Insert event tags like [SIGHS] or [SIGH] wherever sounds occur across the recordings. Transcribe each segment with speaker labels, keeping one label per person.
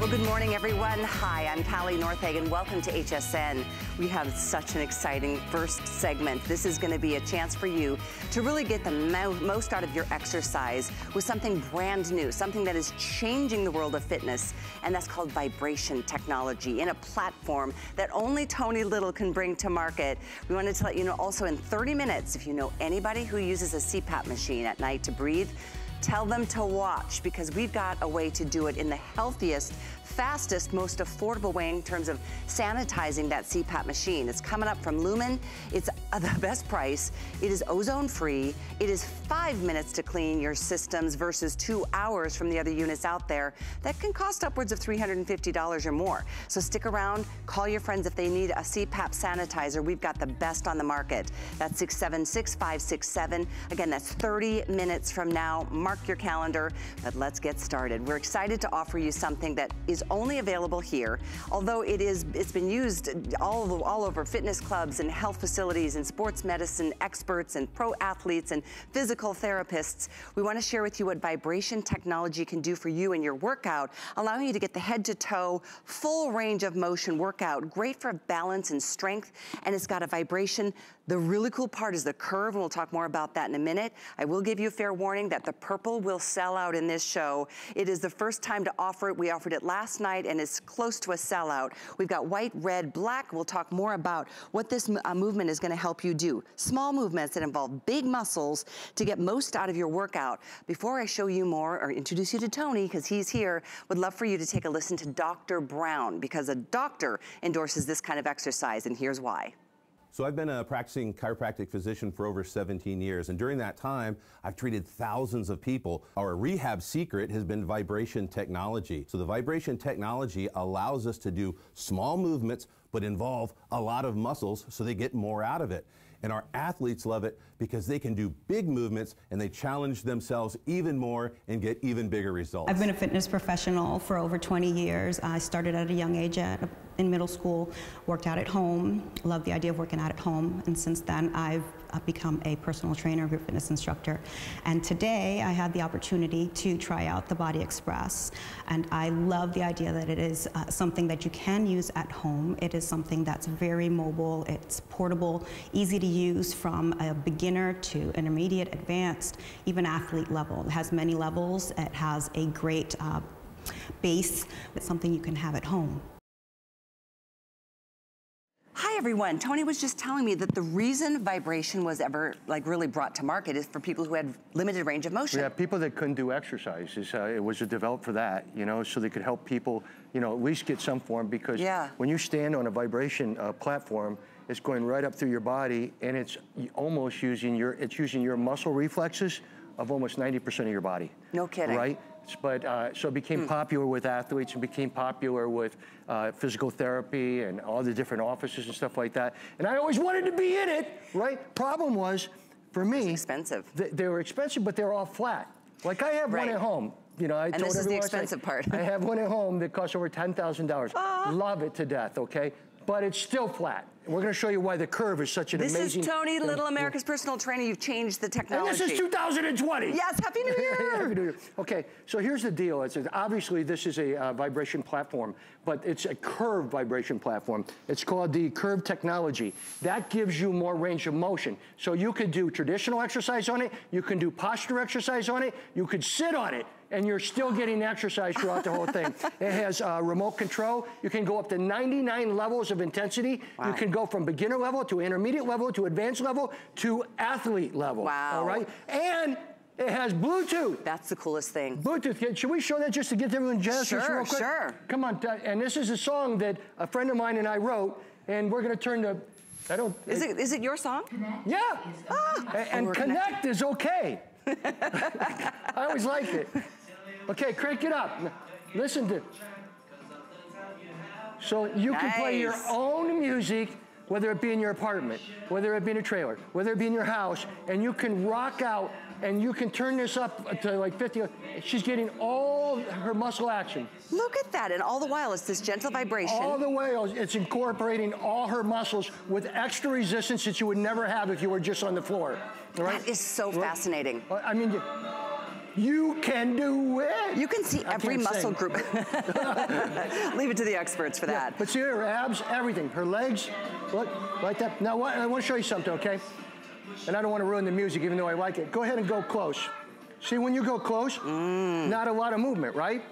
Speaker 1: Well, good morning, everyone. Hi, I'm Callie Northagen. Welcome to HSN. We have such an exciting first segment. This is going to be a chance for you to really get the mo most out of your exercise with something brand new, something that is changing the world of fitness, and that's called vibration technology in a platform that only Tony Little can bring to market. We wanted to let you know also in 30 minutes, if you know anybody who uses a CPAP machine at night to breathe, tell them to watch because we've got a way to do it in the healthiest, fastest, most affordable way in terms of sanitizing that CPAP machine. It's coming up from Lumin. It's uh, the best price. It is ozone free. It is five minutes to clean your systems versus two hours from the other units out there that can cost upwards of $350 or more. So stick around, call your friends if they need a CPAP sanitizer. We've got the best on the market. That's 676567. Again, that's 30 minutes from now. Mark your calendar, but let's get started. We're excited to offer you something that is only available here, although it is, it's been used all, all over fitness clubs and health facilities and sports medicine experts and pro athletes and physical therapists. We wanna share with you what vibration technology can do for you in your workout, allowing you to get the head to toe, full range of motion workout, great for balance and strength, and it's got a vibration the really cool part is the curve, and we'll talk more about that in a minute. I will give you a fair warning that the purple will sell out in this show. It is the first time to offer it. We offered it last night, and it's close to a sellout. We've got white, red, black. We'll talk more about what this uh, movement is gonna help you do. Small movements that involve big muscles to get most out of your workout. Before I show you more or introduce you to Tony, because he's here, would love for you to take a listen to Dr. Brown, because a doctor endorses this kind of exercise, and here's why.
Speaker 2: So I've been a practicing chiropractic physician for over 17 years, and during that time, I've treated thousands of people. Our rehab secret has been vibration technology. So the vibration technology allows us to do small movements, but involve a lot of muscles so they get more out of it. And our athletes love it because they can do big movements and they challenge themselves even more and get even bigger results.
Speaker 3: I've been a fitness professional for over 20 years. I started at a young age at, in middle school, worked out at home, loved the idea of working out at home, and since then I've become a personal trainer, group fitness instructor. And today I had the opportunity to try out the Body Express. And I love the idea that it is uh, something that you can use at home. It is something that's very mobile, it's portable, easy to use from a beginner to intermediate, advanced, even athlete level. It has many levels. It has a great uh, base. It's something you can have at home.
Speaker 1: Hi everyone, Tony was just telling me that the reason vibration was ever like really brought to market is for people who had limited range of motion.
Speaker 4: Yeah, people that couldn't do exercise. Uh, it was developed for that, you know, so they could help people, you know, at least get some form because yeah. when you stand on a vibration uh, platform, it's going right up through your body and it's almost using your, it's using your muscle reflexes of almost 90% of your body.
Speaker 1: No kidding.
Speaker 4: Right? But uh, so it became mm. popular with athletes and became popular with uh, physical therapy and all the different offices and stuff like that. And I always wanted to be in it, right? Problem was, for me,
Speaker 1: it's expensive.
Speaker 4: Th they were expensive, but they're all flat. Like I have right. one at home. You know, I
Speaker 1: and
Speaker 4: told
Speaker 1: this
Speaker 4: is
Speaker 1: the expensive part.
Speaker 4: I have one at home that costs over $10,000. Ah. [LAUGHS] Love it to death, okay? But it's still flat. We're going to show you why the curve is such an
Speaker 1: this
Speaker 4: amazing...
Speaker 1: This is Tony Little, America's personal trainer. You've changed the technology.
Speaker 4: And this is 2020.
Speaker 1: Yes, Happy New [LAUGHS] Year.
Speaker 4: Happy New Year. Okay, so here's the deal. It's, obviously, this is a uh, vibration platform, but it's a curved vibration platform. It's called the curved technology. That gives you more range of motion. So you could do traditional exercise on it. You can do posture exercise on it. You could sit on it and you're still getting exercise throughout the whole thing. [LAUGHS] It has uh, remote control. You can go up to 99 levels of intensity. Wow. You can go from beginner level to intermediate level to advanced level to athlete level.
Speaker 1: Wow.
Speaker 4: All right? And it has Bluetooth.
Speaker 1: That's the coolest thing.
Speaker 4: Bluetooth. Should we show that just to get everyone jazzed?
Speaker 1: Sure,
Speaker 4: real quick?
Speaker 1: sure.
Speaker 4: Come on. And this is a song that a friend of mine and I wrote, and we're going to turn the I don't.
Speaker 1: Is it is it your song?
Speaker 4: Connect yeah. Ah, and, and connect is okay. [LAUGHS] [LAUGHS] I always like it. Okay, crank it up. Listen to. So you nice. can play your own music, whether it be in your apartment, whether it be in a trailer, whether it be in your house, and you can rock out and you can turn this up to like 50. She's getting all her muscle action.
Speaker 1: Look at that, and all the while it's this gentle vibration.
Speaker 4: All the while it's incorporating all her muscles with extra resistance that you would never have if you were just on the floor.
Speaker 1: Right? That is so fascinating.
Speaker 4: I mean, You can do it.
Speaker 1: You can see
Speaker 4: I
Speaker 1: every muscle
Speaker 4: sing.
Speaker 1: group. [LAUGHS] Leave it to the experts for that.
Speaker 4: But see her abs, everything. Her legs, look, like that. Now, what, I want to show you something, okay? And I don't want to ruin the music, even though I like it. Go ahead and go close. See, when you go close, not a lot of movement, right?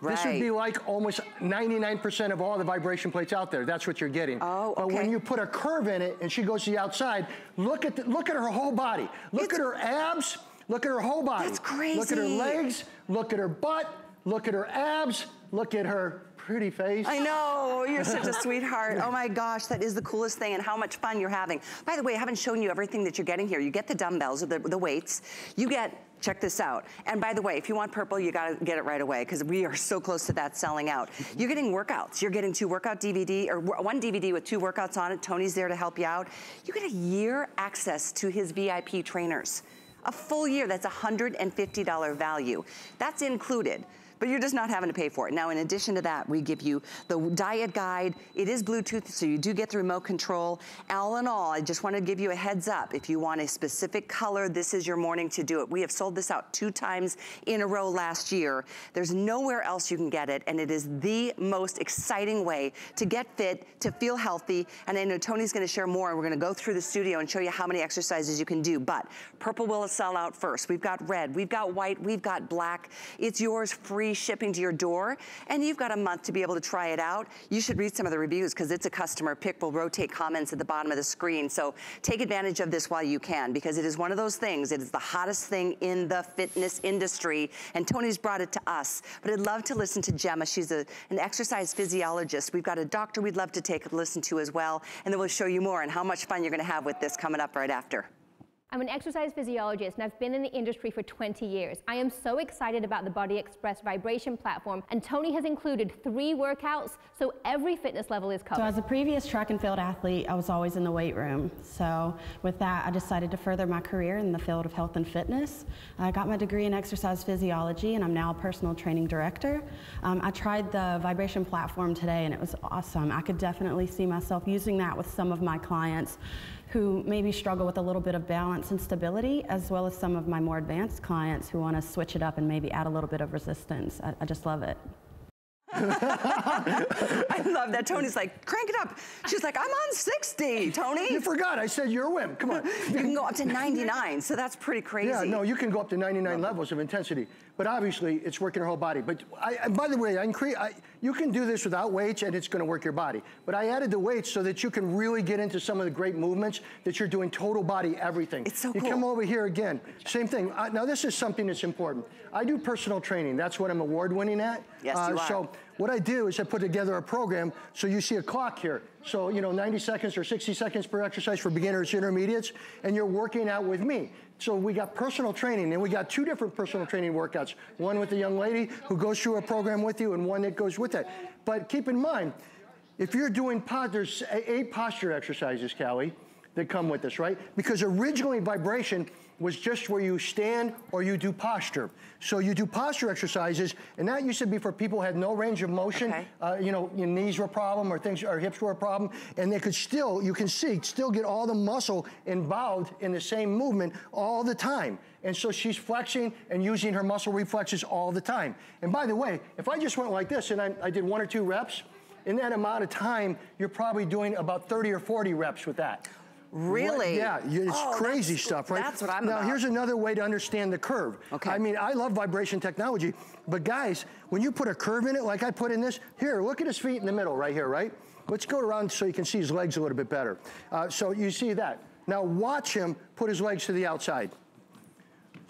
Speaker 4: Right. This would be
Speaker 1: Mm.
Speaker 4: Like almost 99% of all the vibration plates out there. That's what you're getting.
Speaker 1: Oh, okay.
Speaker 4: But when you put a curve in it and she goes to the outside, look at the, look at her whole body. Look
Speaker 1: It's-
Speaker 4: at her abs. Look at her whole body.
Speaker 1: That's crazy.
Speaker 4: Look at her legs. Look at her butt. Look at her abs. Look at her pretty face.
Speaker 1: I know, you're such a sweetheart. Oh my gosh, that is the coolest thing and how much fun you're having. By the way, I haven't shown you everything that you're getting here. You get the dumbbells or the, the weights. You get, check this out. And by the way, if you want purple, you gotta get it right away because we are so close to that selling out. You're getting workouts. You're getting two workout DVD or one DVD with two workouts on it. Tony's there to help you out. You get a year access to his VIP trainers. A full year, that's $150 value. That's included but you're just not having to pay for it. Now, in addition to that, we give you the diet guide. It is Bluetooth, so you do get the remote control. All in all, I just want to give you a heads up. If you want a specific color, this is your morning to do it. We have sold this out two times in a row last year. There's nowhere else you can get it, and it is the most exciting way to get fit, to feel healthy. And I know Tony's going to share more, and we're going to go through the studio and show you how many exercises you can do. But purple will sell out first. We've got red, we've got white, we've got black. It's yours free shipping to your door, and you've got a month to be able to try it out. You should read some of the reviews because it's a customer pick. We'll rotate comments at the bottom of the screen. So take advantage of this while you can because it is one of those things. It is the hottest thing in the fitness industry, and Tony's brought it to us. But I'd love to listen to Gemma. She's a, an exercise physiologist. We've got a doctor we'd love to take a listen to as well, and then we'll show you more and how much fun you're going to have with this coming up right after.
Speaker 5: I'm an exercise physiologist and I've been in the industry for 20 years. I am so excited about the Body Express vibration platform and Tony has included three workouts so every fitness level is covered.
Speaker 3: So as a previous track and field athlete, I was always in the weight room. So with that, I decided to further my career in the field of health and fitness. I got my degree in exercise physiology, and I'm now a personal training director. Um, I tried the vibration platform today, and it was awesome. I could definitely see myself using that with some of my clients who maybe struggle with a little bit of balance and stability, as well as some of my more advanced clients who want to switch it up and maybe add a little bit of resistance. I, I just love it. [LAUGHS]
Speaker 1: I love that. Tony's like, crank it up. She's like, I'm on 60, Tony.
Speaker 4: You forgot. I said you're a wimp. Come on.
Speaker 1: You can go up to 99, so that's pretty crazy.
Speaker 4: Yeah, no, you can go up to 99 levels of intensity, but obviously it's working your whole body. But I, and by the way, I, I you can do this without weights and it's going to work your body. But I added the weights so that you can really get into some of the great movements that you're doing total body everything.
Speaker 1: It's so
Speaker 4: You
Speaker 1: cool.
Speaker 4: come over here again, same thing. Uh, now this is something that's important. I do personal training. That's what I'm award winning at. Uh,
Speaker 1: Yes, you are.
Speaker 4: So what I do is I put together a program so you see a clock here. So, you know, 90 seconds or 60 seconds per exercise for beginners, intermediates, and you're working out with me. So we got personal training, and we got two different personal training workouts. One with the young lady who goes through a program with you, and one that goes with it. But keep in mind, if you're doing pod, there's eight posture exercises, Callie, that come with this, right? Because originally vibration was just where you stand or you do posture. So you do posture exercises, and that used to be for people who had no range of motion.
Speaker 1: Okay.
Speaker 4: Uh, you know, your knees were a problem or things, or hips were a problem, and they could still, you can see, still get all the muscle involved in the same movement all the time. And so she's flexing and using her muscle reflexes all the time. And by the way, if I just went like this and I, I did one or two reps, in that amount of time, you're probably doing about 30 or 40 reps with that.
Speaker 1: Really?
Speaker 4: Yeah, it's
Speaker 1: Oh,
Speaker 4: crazy stuff, right?
Speaker 1: that's what I'm
Speaker 4: now,
Speaker 1: about.
Speaker 4: here's another way to understand the curve.
Speaker 1: Okay.
Speaker 4: I mean, I love vibration technology, but guys, when you put a curve in it, like I put in this, here, look at his feet in the middle right here, right? Let's go around so you can see his legs a little bit better. Uh, so you see that. Now watch him put his legs to the outside.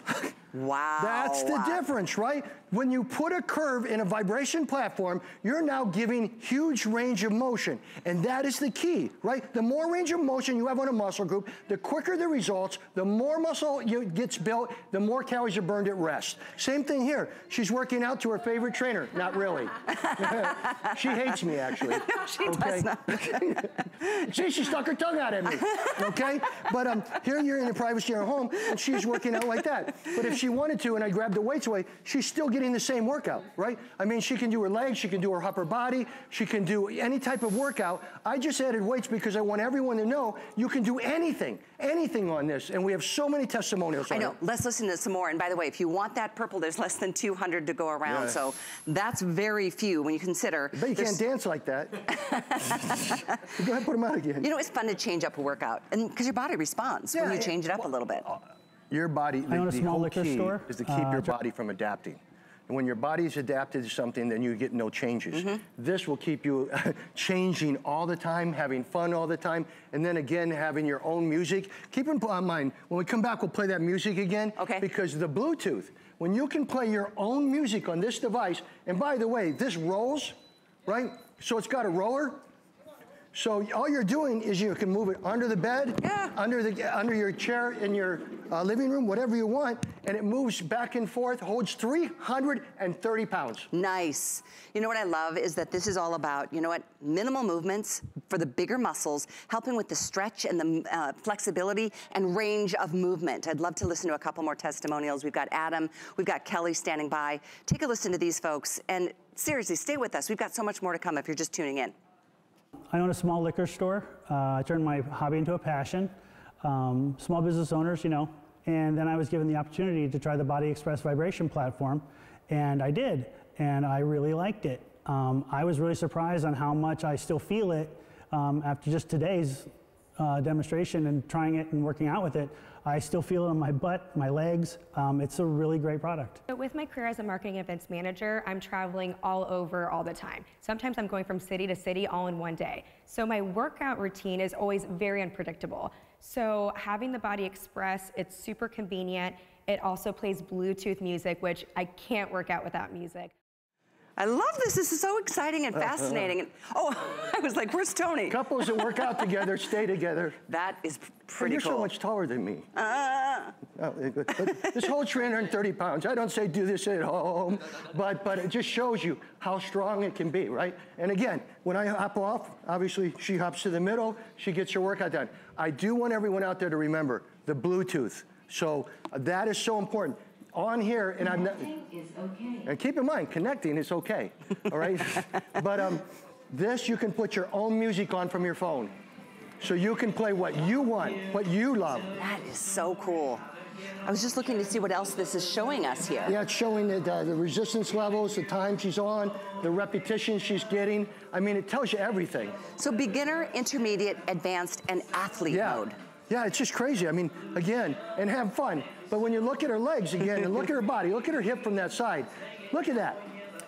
Speaker 4: [LAUGHS]
Speaker 1: Wow.
Speaker 4: That's the
Speaker 1: wow.
Speaker 4: difference, right? When you put a curve in a vibration platform, you're now giving huge range of motion. And that is the key, right? The more range of motion you have on a muscle group, the quicker the results, the more muscle you, gets built, the more calories are burned at rest. Same thing here. She's working out to her favorite trainer. Not really. [LAUGHS] she hates me, actually. [LAUGHS]
Speaker 1: she does not. [LAUGHS]
Speaker 4: See, she stuck her tongue out at me. Okay? But um, here you're in the privacy of her home, and she's working out like that. But if she wanted to, and I grabbed the weights away, she's still getting the same workout, right? I mean, she can do her legs, she can do her upper body, she can do any type of workout. I just added weights because I want everyone to know you can do anything, anything on this. And we have so many testimonials
Speaker 1: I know. It. Let's listen to some more. And by the way, if you want that purple, there's less than 200 to go around. Yeah. So that's very few when you consider.
Speaker 4: But you can't dance like that. [LAUGHS] go ahead, put them out again.
Speaker 1: You know, it's fun to change up a workout, and because your body responds yeah, when you change it up well, a little bit. Uh,
Speaker 4: your body, the, the whole key store. is to keep uh, your body from adapting. And when your body's adapted to something, then you get no changes. Mm -hmm. This will keep you [LAUGHS] changing all the time, having fun all the time, and then again, having your own music. Keep in mind, when we come back, we'll play that music again.
Speaker 1: Okay.
Speaker 4: Because the Bluetooth, when you can play your own music on this device, and by the way, this rolls, right? So it's got a roller, so all you're doing is you can move it under the bed,
Speaker 1: yeah.
Speaker 4: under the under your chair in your uh, living room, whatever you want, and it moves back and forth, holds 330 pounds.
Speaker 1: Nice. You know what I love is that this is all about, you know what, minimal movements for the bigger muscles, helping with the stretch and the uh, flexibility and range of movement. I'd love to listen to a couple more testimonials. We've got Adam, we've got Kelly standing by. Take a listen to these folks and seriously, stay with us. We've got so much more to come if you're just tuning in.
Speaker 6: I own a small liquor store. Uh, I turned my hobby into a passion. Um, small business owners, you know, and then I was given the opportunity to try the Body Express vibration platform, and I did, and I really liked it. Um, I was really surprised on how much I still feel it um, after just today's uh, demonstration and trying it and working out with it. I still feel it on my butt, my legs. Um, it's a really great product.
Speaker 7: So with my career as a marketing events manager, I'm traveling all over all the time. Sometimes I'm going from city to city all in one day. So my workout routine is always very unpredictable. So having the Body Express, it's super convenient. It also plays Bluetooth music, which I can't work out without music.
Speaker 1: I love this. This is so exciting and fascinating. [LAUGHS] And, oh, [LAUGHS] I was like, where's Tony?
Speaker 4: Couples that work out together [LAUGHS] stay together.
Speaker 1: That is pretty
Speaker 4: you're
Speaker 1: cool.
Speaker 4: so much taller than me. Uh. Oh, this whole 330 pounds, I don't say do this at home, but, but it just shows you how strong it can be, right? And again, when I hop off, obviously she hops to the middle, she gets her workout done. I do want everyone out there to remember the Bluetooth. So that is so important on here, and I'm not.
Speaker 8: is okay.
Speaker 4: And keep in mind, connecting is okay, all right? [LAUGHS] but um, this, you can put your own music on from your phone. So you can play what you want, what you love.
Speaker 1: That is so cool. I was just looking to see what else this is showing us here.
Speaker 4: Yeah, it's showing the, the, the resistance levels, the time she's on, the repetition she's getting. I mean, it tells you everything.
Speaker 1: So beginner, intermediate, advanced, and athlete
Speaker 4: yeah.
Speaker 1: mode.
Speaker 4: Yeah, it's just crazy. I mean, again, and have fun. But when you look at her legs again and look at her [LAUGHS] body, look at her hip from that side, look at that.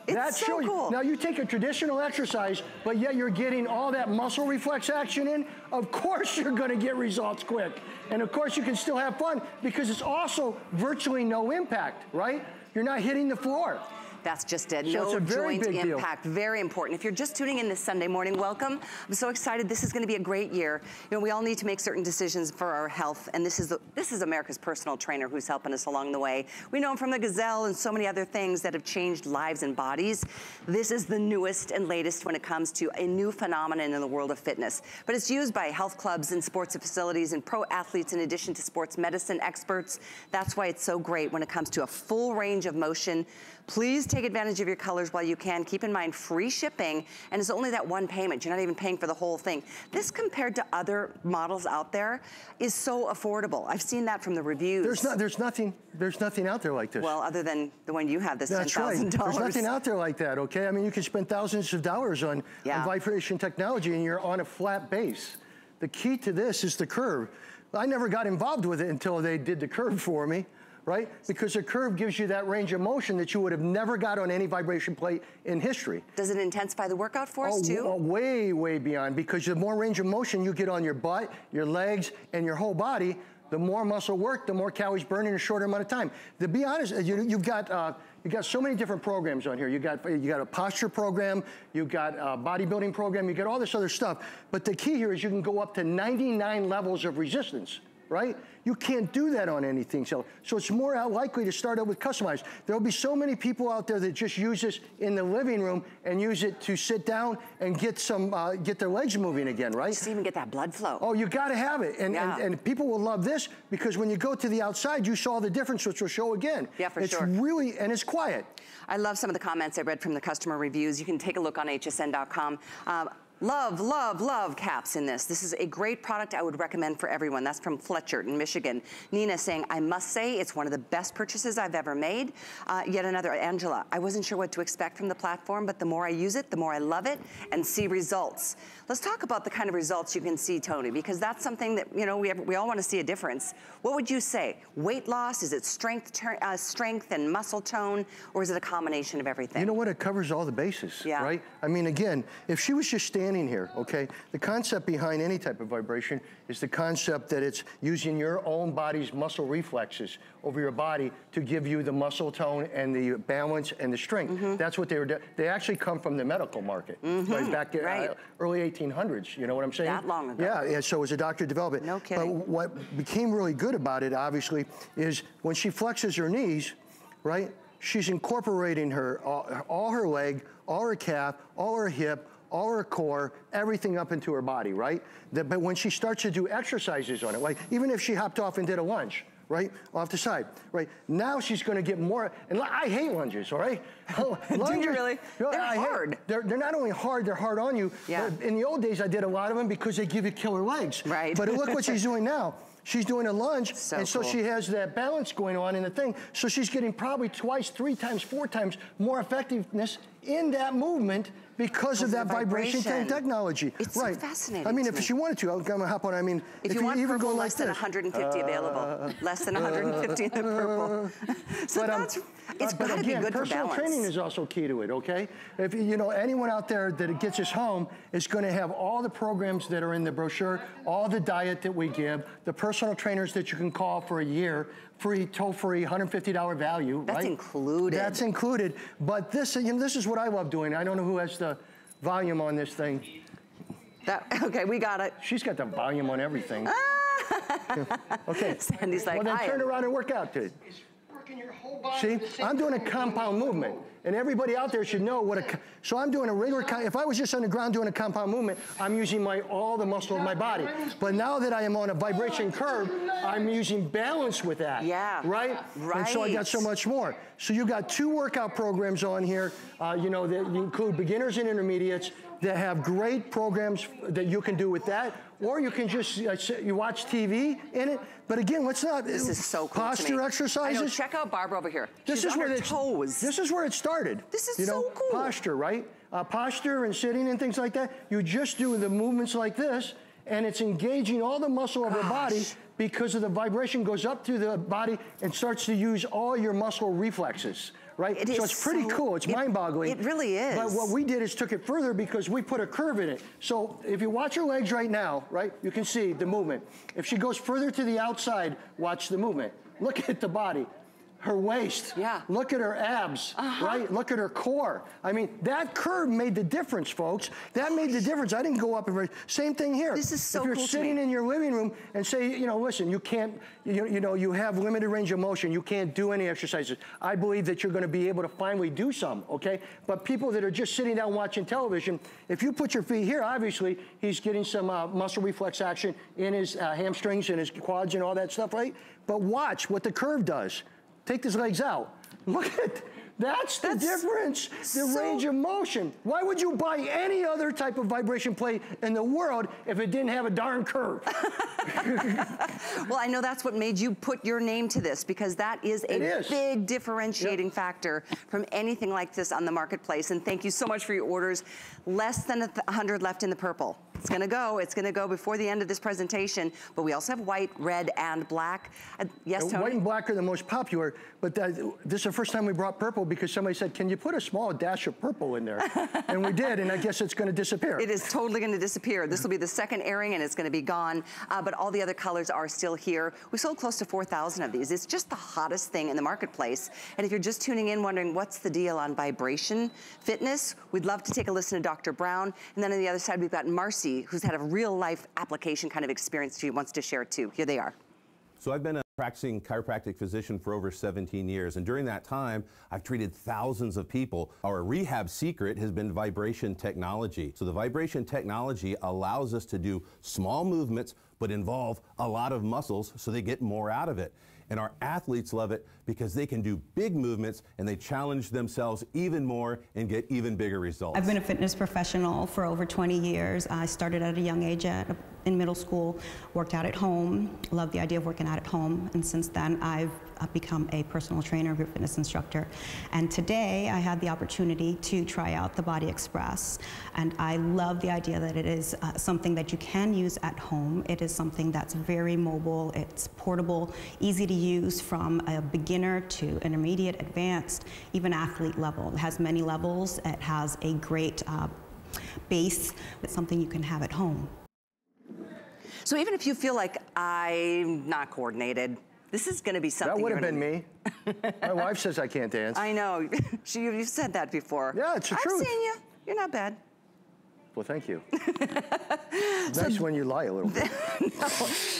Speaker 1: It's that so cool.
Speaker 4: You. Now you take a traditional exercise, but yet you're getting all that muscle reflex action in. Of course [LAUGHS] you're going to get results quick. And of course you can still have fun because it's also virtually no impact, right? You're not hitting the floor.
Speaker 1: That's just it. So no joint impact.
Speaker 4: Deal.
Speaker 1: Very important. If you're just tuning in this Sunday morning, welcome. I'm so excited. This is going to be a great year. You know, we all need to make certain decisions for our health, and this is the, this is America's personal trainer who's helping us along the way. We know him from the Gazelle and so many other things that have changed lives and bodies. This is the newest and latest when it comes to a new phenomenon in the world of fitness. But it's used by health clubs and sports facilities and pro athletes in addition to sports medicine experts. That's why it's so great when it comes to a full range of motion Please take advantage of your colors while you can. Keep in mind, free shipping, and it's only that one payment. You're not even paying for the whole thing. This, compared to other models out there, is so affordable. I've seen that from the reviews.
Speaker 4: There's, not, there's, nothing, there's nothing out there like this.
Speaker 1: Well, other than the one you have, this $10,000.
Speaker 4: Right. There's nothing out there like that, okay? I mean, you can spend thousands of dollars on, yeah. on vibration technology, and you're on a flat base. The key to this is the curve. I never got involved with it until they did the curve for me right? Because the curve gives you that range of motion that you would have never got on any vibration plate in history.
Speaker 1: Does it intensify the workout for us
Speaker 4: oh,
Speaker 1: too?
Speaker 4: Oh, way, way beyond, because the more range of motion you get on your butt, your legs, and your whole body, the more muscle work, the more calories burned in a shorter amount of time. To be honest, you, have got uh, you got so many different programs on here. You got you got a posture program, you got a bodybuilding program, you got all this other stuff. But the key here is you can go up to 99 levels of resistance right? You can't do that on anything. So, so it's more likely to start out with customized. There'll be so many people out there that just use this in the living room and use it to sit down and get some, uh, get their legs moving again, right?
Speaker 1: Just even get that blood flow.
Speaker 4: Oh, you got to have it. And,
Speaker 1: Yeah.
Speaker 4: and, and people will love this because when you go to the outside, you saw the difference, which will show again.
Speaker 1: Yeah, for
Speaker 4: it's
Speaker 1: sure.
Speaker 4: really, and it's quiet.
Speaker 1: I love some of the comments I read from the customer reviews. You can take a look on hsn.com. Um, Love, love, love caps in this. This is a great product I would recommend for everyone. That's from Fletcher in Michigan. Nina saying, I must say it's one of the best purchases I've ever made. Uh, yet another, Angela, I wasn't sure what to expect from the platform, but the more I use it, the more I love it and see results. Let's talk about the kind of results you can see, Tony, because that's something that, you know, we, have, we all want to see a difference. What would you say? Weight loss? Is it strength, uh, strength and muscle tone? Or is it a combination of everything?
Speaker 4: You know what? It covers all the bases,
Speaker 1: Yeah.
Speaker 4: right? I mean, again, if she was just standing here, okay, the concept behind any type of vibration is the concept that it's using your own body's muscle reflexes over your body to give you the muscle tone and the balance and the strength.
Speaker 1: Mm-hmm.
Speaker 4: That's what they were. do- They actually come from the medical market, right back in
Speaker 1: Right.
Speaker 4: uh, early 1800s. You know what I'm saying?
Speaker 1: That long ago.
Speaker 4: Yeah. Yeah. So it was a doctor developed it.
Speaker 1: No kidding.
Speaker 4: But what became really good about it, obviously, is when she flexes her knees, right? She's incorporating her all, all her leg, all her calf, all her hip, all her core, everything up into her body, right? That, but when she starts to do exercises on it, like even if she hopped off and did a lunge, right, off the side, right? Now she's going to get more. And I hate lunges, all right? [LAUGHS]
Speaker 1: Oh, you really? They're
Speaker 4: I hate-
Speaker 1: hard.
Speaker 4: they're, they're not only hard, they're hard on you.
Speaker 1: Yeah.
Speaker 4: In the old days, I did a lot of them because they give you killer legs.
Speaker 1: Right.
Speaker 4: But look what she's [LAUGHS] doing now. She's doing a lunge,
Speaker 1: So
Speaker 4: and so
Speaker 1: cool.
Speaker 4: she has that balance going on in the thing. So she's getting probably twice, three times, four times more effectiveness in that movement because of that vibration,
Speaker 1: vibration.
Speaker 4: technology.
Speaker 1: It's so
Speaker 4: right.
Speaker 1: fascinating
Speaker 4: I mean, if
Speaker 1: me.
Speaker 4: she wanted to, I'm gonna hop on. I mean,
Speaker 1: If, you, want
Speaker 4: even
Speaker 1: purple,
Speaker 4: go like
Speaker 1: less than
Speaker 4: this,
Speaker 1: 150 available. Less than 150 in the purple. [LAUGHS] so
Speaker 4: But, um,
Speaker 1: that's, it's
Speaker 4: uh,
Speaker 1: gotta be
Speaker 4: again,
Speaker 1: good for
Speaker 4: personal training is also key to it, okay? If you know anyone out there that gets us home is going to have all the programs that are in the brochure, all the diet that we give, the personal trainers that you can call for a year, free, toll-free, $150 value, right?
Speaker 1: That's
Speaker 4: right?
Speaker 1: included.
Speaker 4: That's included. But this, you know, this is what I love doing. I don't know who has the volume on this thing.
Speaker 1: That, [LAUGHS] okay, we got it.
Speaker 4: She's got the volume on everything. [LAUGHS] okay.
Speaker 1: Sandy's like,
Speaker 4: well, then turn around and work out to it.
Speaker 8: Working your whole body.
Speaker 4: See,
Speaker 8: at the same
Speaker 4: I'm doing a compound movement, and everybody out there should know what a. So I'm doing a regular. If I was just on the ground doing a compound movement, I'm using my all the muscle of my body. But now that I am on a vibration curve, I'm using balance with that.
Speaker 1: Yeah.
Speaker 4: Right. Right. And so I got so much more. So you got two workout programs on here. Uh, you know that include beginners and intermediates that have great programs that you can do with that, or you can just you watch TV in it. But again, let's not
Speaker 1: This is so cool
Speaker 4: posture exercises.
Speaker 1: I know, check out Barbara over here.
Speaker 4: This
Speaker 1: She's
Speaker 4: is where
Speaker 1: her
Speaker 4: it
Speaker 1: toes.
Speaker 4: This is where it started.
Speaker 1: This is
Speaker 4: you know,
Speaker 1: so cool.
Speaker 4: Posture, right? Uh, posture and sitting and things like that. You just do the movements like this, and it's engaging all the muscle of the body because of the vibration goes up through the body and starts to use all your muscle reflexes. Right?
Speaker 1: It
Speaker 4: so it's pretty
Speaker 1: so-
Speaker 4: cool. It's
Speaker 1: it-
Speaker 4: mind-boggling.
Speaker 1: it really is.
Speaker 4: But what we did is took it further because we put a curve in it. So if you watch her legs right now, right, you can see the movement. If she goes further to the outside, watch the movement. Look [LAUGHS] at the body. Her waist.
Speaker 1: Yeah.
Speaker 4: Look at her abs, uh -huh. right? Look at her core. I mean, that curve made the difference, folks. That made the difference. I didn't go up and very, same thing here.
Speaker 1: This is so
Speaker 4: If you're
Speaker 1: cool
Speaker 4: sitting in your living room and say, you know, listen, you can't, you, you know, you have limited range of motion, you can't do any exercises. I believe that you're going to be able to finally do some, okay? But people that are just sitting down watching television, if you put your feet here, obviously he's getting some uh, muscle reflex action in his uh, hamstrings and his quads and all that stuff, right? But watch what the curve does. Take his legs out. Look at that's the
Speaker 1: That's
Speaker 4: difference. The
Speaker 1: so-
Speaker 4: range of motion. Why would you buy any other type of vibration plate in the world if it didn't have a darn curve? [LAUGHS] [LAUGHS]
Speaker 1: Well, I know that's what made you put your name to this because that is a
Speaker 4: is.
Speaker 1: big differentiating factor from anything like this on the marketplace. And thank you so much for your orders. Less than a th- 100 left in the purple. It's gonna go, it's gonna go before the end of this presentation, but we also have white, red, and black. Uh, yes,
Speaker 4: Uh,
Speaker 1: Tony?
Speaker 4: White and black are the most popular, but that, this is the first time we brought purple because somebody said, can you put a small dash of purple in there? [LAUGHS] and we did, and I guess it's gonna disappear.
Speaker 1: It is totally going to disappear. This will be the second airing and it's going to be gone, uh, but all the other colors are still here. We sold close to 4,000 of these. It's just the hottest thing in the marketplace. And if you're just tuning in wondering what's the deal on vibration fitness, we'd love to take a listen to Dr. Brown. And then on the other side, we've got Marcy, who's had a real life application kind of experience she wants to share too. Here they are.
Speaker 2: So I've been a practicing chiropractic physician for over 17 years, and during that time, I've treated thousands of people. Our rehab secret has been vibration technology. So the vibration technology allows us to do small movements, but involve a lot of muscles so they get more out of it. And our athletes love it because they can do big movements and they challenge themselves even more and get even bigger results.
Speaker 3: I've been a fitness professional for over 20 years. I started at a young age at, in middle school, worked out at home, loved the idea of working out at home, and since then I've I've become a personal trainer, group fitness instructor. And today I had the opportunity to try out the Body Express. And I love the idea that it is uh, something that you can use at home. It is something that's very mobile, it's portable, easy to use from a beginner to intermediate, advanced, even athlete level. It has many levels. It has a great uh, base. It's something you can have at home.
Speaker 1: So even if you feel like I'm not coordinated, this is going to be something.
Speaker 4: That would have been me. My wife says I can't dance. [LAUGHS]
Speaker 1: I know. [LAUGHS] she, you've said that before.
Speaker 4: Yeah, it's the
Speaker 1: I've
Speaker 4: truth.
Speaker 1: I've seen you. You're not bad.
Speaker 4: Well, thank you. [LAUGHS] nice so, when you lie a little bit.
Speaker 1: no,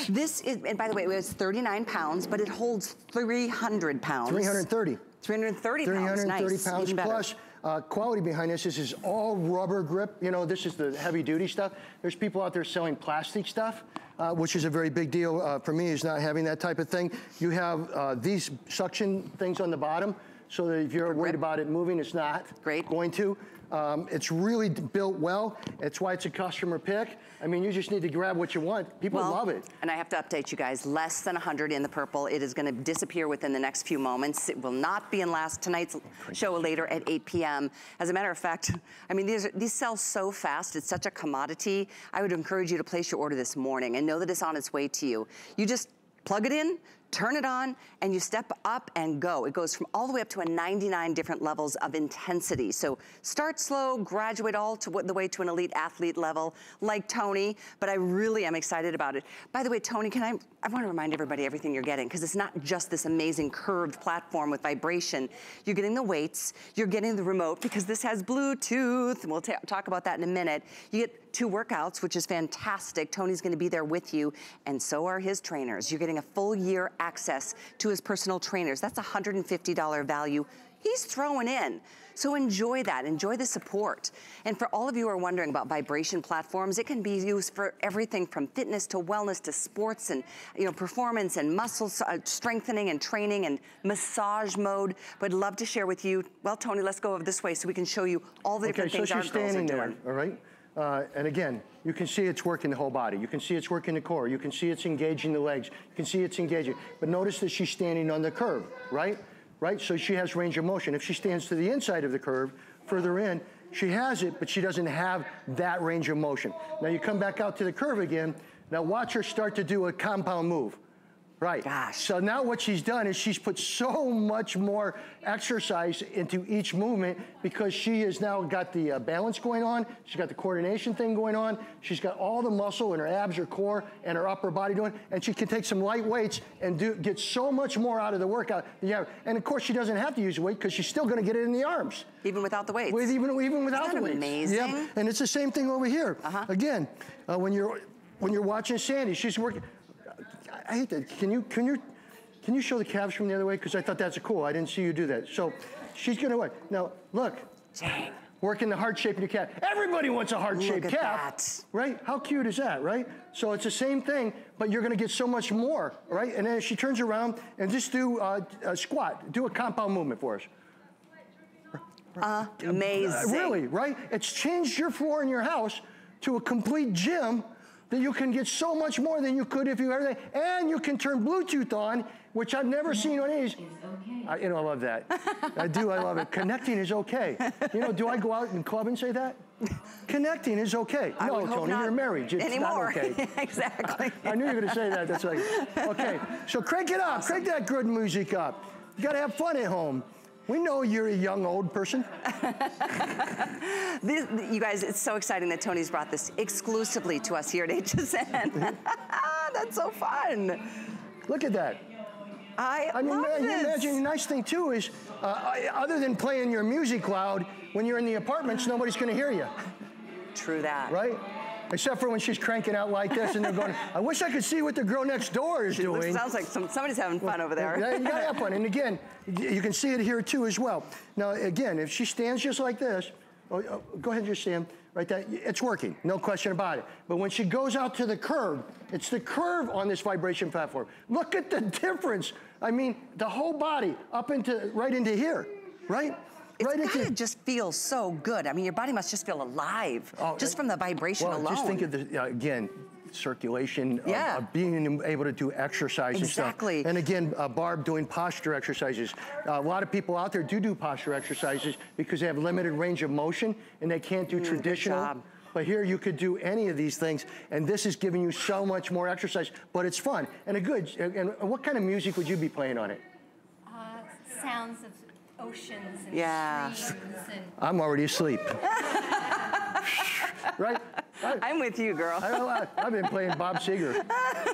Speaker 1: this is, and by the way, it was 39 pounds, but it holds 300 pounds.
Speaker 4: 330.
Speaker 1: 330 pounds.
Speaker 4: 330
Speaker 1: nice.
Speaker 4: pounds plus. Uh, quality behind this. This is all rubber grip. You know, this is the heavy duty stuff. There's people out there selling plastic stuff uh, which is a very big deal uh, for me, is not having that type of thing. You have uh, these suction things on the bottom, so that if you're worried about it moving, it's not
Speaker 1: Great.
Speaker 4: going to. Um, it's really built well. It's why it's a customer pick. I mean, you just need to grab what you want. People
Speaker 1: well,
Speaker 4: love it.
Speaker 1: And I have to update you guys, less than 100 in the purple. It is gonna disappear within the next few moments. It will not be in last tonight's show later at 8 p.m. As a matter of fact, I mean, these, are, these sell so fast. It's such a commodity. I would encourage you to place your order this morning and know that it's on its way to you. You just plug it in, turn it on, and you step up and go. It goes from all the way up to a 99 different levels of intensity. So start slow, graduate all to the way to an elite athlete level, like Tony, but I really am excited about it. By the way, Tony, can I, I want to remind everybody everything you're getting, because it's not just this amazing curved platform with vibration. You're getting the weights, you're getting the remote, because this has Bluetooth, and we'll talk about that in a minute. You get two workouts, which is fantastic. Tony's gonna be there with you, and so are his trainers. You're getting a full year access to his personal trainers. That's a $150 value he's throwing in. So enjoy that, enjoy the support. And for all of you who are wondering about vibration platforms, it can be used for everything from fitness to wellness to sports and you know performance and muscle uh, strengthening and training and massage mode. But love to share with you, well, Tony, let's go over this way so we can show you all the
Speaker 4: okay,
Speaker 1: different things our girls are doing.
Speaker 4: there, all right? Uh, and again, you can see it's working the whole body. You can see it's working the core. You can see it's engaging the legs. You can see it's engaging. But notice that she's standing on the curve, right? Right? So she has range of motion. If she stands to the inside of the curve, further in, she has it, but she doesn't have that range of motion. Now you come back out to the curve again. Now watch her start to do a compound move. Right.
Speaker 1: Gosh.
Speaker 4: So now what she's done is she's put so much more exercise into each movement because she has now got the uh, balance going on. She's got the coordination thing going on. She's got all the muscle in her abs, her core, and her upper body doing. And she can take some light weights and do get so much more out of the workout. Yeah. And of course, she doesn't have to use weight because she's still going to get it in the arms.
Speaker 1: Even without the weights.
Speaker 4: With even even without
Speaker 1: Isn't
Speaker 4: the weights.
Speaker 1: amazing?
Speaker 4: Yeah. And it's the same thing over here.
Speaker 1: Uh-huh.
Speaker 4: Again, uh, when you're when you're watching Sandy, she's working. I hate that. Can you can you can you show the calves from the other way? Because I thought that's cool. I didn't see you do that. So she's gonna work. Now look.
Speaker 1: Dang.
Speaker 4: Working the heart shape in your calf. Everybody wants a heart shaped calf.
Speaker 1: that.
Speaker 4: Right? How cute is that, right? So it's the same thing, but you're gonna get so much more, right? And then she turns around and just do uh, a squat. Do a compound movement for us.
Speaker 1: Amazing.
Speaker 4: Uh, really, right? It's changed your floor in your house to a complete gym that you can get so much more than you could if you everything, and you can turn Bluetooth on, which I've never seen on these. I, you know, I love that. I do. I love it. [LAUGHS] Connecting is okay. You know, do I go out and club and say that? Connecting is okay.
Speaker 1: I
Speaker 4: no, Tony, you're married. It's
Speaker 1: anymore.
Speaker 4: not okay. [LAUGHS]
Speaker 1: exactly.
Speaker 4: I knew you were going to say that. That's like, okay. So crank it up. Crank that good music up. You got to have fun at home. We know you're a young old person. [LAUGHS]
Speaker 1: This, you guys, it's so exciting that Tony's brought this exclusively to us here at HSN. [LAUGHS] That's so fun.
Speaker 4: Look at that.
Speaker 1: I,
Speaker 4: I mean, you imagine the nice thing too is, uh, other than playing your music loud, when you're in the apartments, nobody's going to hear you,
Speaker 1: True that.
Speaker 4: right? Except for when she's cranking out like this and they're going, [LAUGHS] I wish I could see what the girl next door is
Speaker 1: Looks-
Speaker 4: doing.
Speaker 1: sounds like some, somebody's having fun over there.
Speaker 4: Yeah, you gotta have fun. And [LAUGHS] again, you can see it here too as well. Now, again, if she stands just like this, oh, oh, go ahead and just stand right there. It's working, no question about it. But when she goes out to the curve, it's the curve on this vibration platform. Look at the [LAUGHS] difference. I mean, the whole body up into, right into here, right?
Speaker 1: It's
Speaker 4: right
Speaker 1: gotta
Speaker 4: into,
Speaker 1: just feel so good. I mean, your body must just feel alive,
Speaker 4: Oh,
Speaker 1: just from the vibration
Speaker 4: well,
Speaker 1: alone.
Speaker 4: just think of the, uh, again, circulation,
Speaker 1: Yeah.
Speaker 4: of, being able to do exercise
Speaker 1: Exactly.
Speaker 4: and stuff. And again, uh, Barb doing posture exercises. Uh, a lot of people out there do do posture exercises because they have limited range of motion and they can't do traditional.
Speaker 1: Mm, job.
Speaker 4: But here you could do any of these things, and this is giving you so much more exercise. But it's fun and a good. And and what kind of music would you be playing on it?
Speaker 8: Uh, sounds of oceans and
Speaker 1: Yeah.
Speaker 8: streams and
Speaker 4: I'm already asleep. [LAUGHS] right? I-
Speaker 1: I'm with you, girl.
Speaker 4: I, I, I've been playing Bob Seger,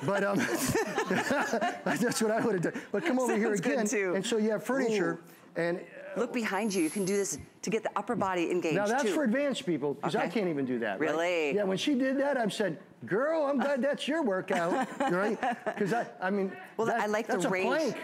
Speaker 4: but um, [LAUGHS] that's what I would have done. But come over here
Speaker 1: Sounds good,
Speaker 4: again,
Speaker 1: too.
Speaker 4: and so you have furniture, and
Speaker 1: Look behind you. You can do this to get the upper body engaged
Speaker 4: now that's
Speaker 1: too.
Speaker 4: for advanced people because I can't even do that. right?
Speaker 1: Really?
Speaker 4: Yeah. When she did that, I said, "Girl, I'm glad that's your workout, [LAUGHS] right?" Because I, I mean,
Speaker 1: Well,
Speaker 4: that-
Speaker 1: I like the
Speaker 4: a
Speaker 1: range.
Speaker 4: plank,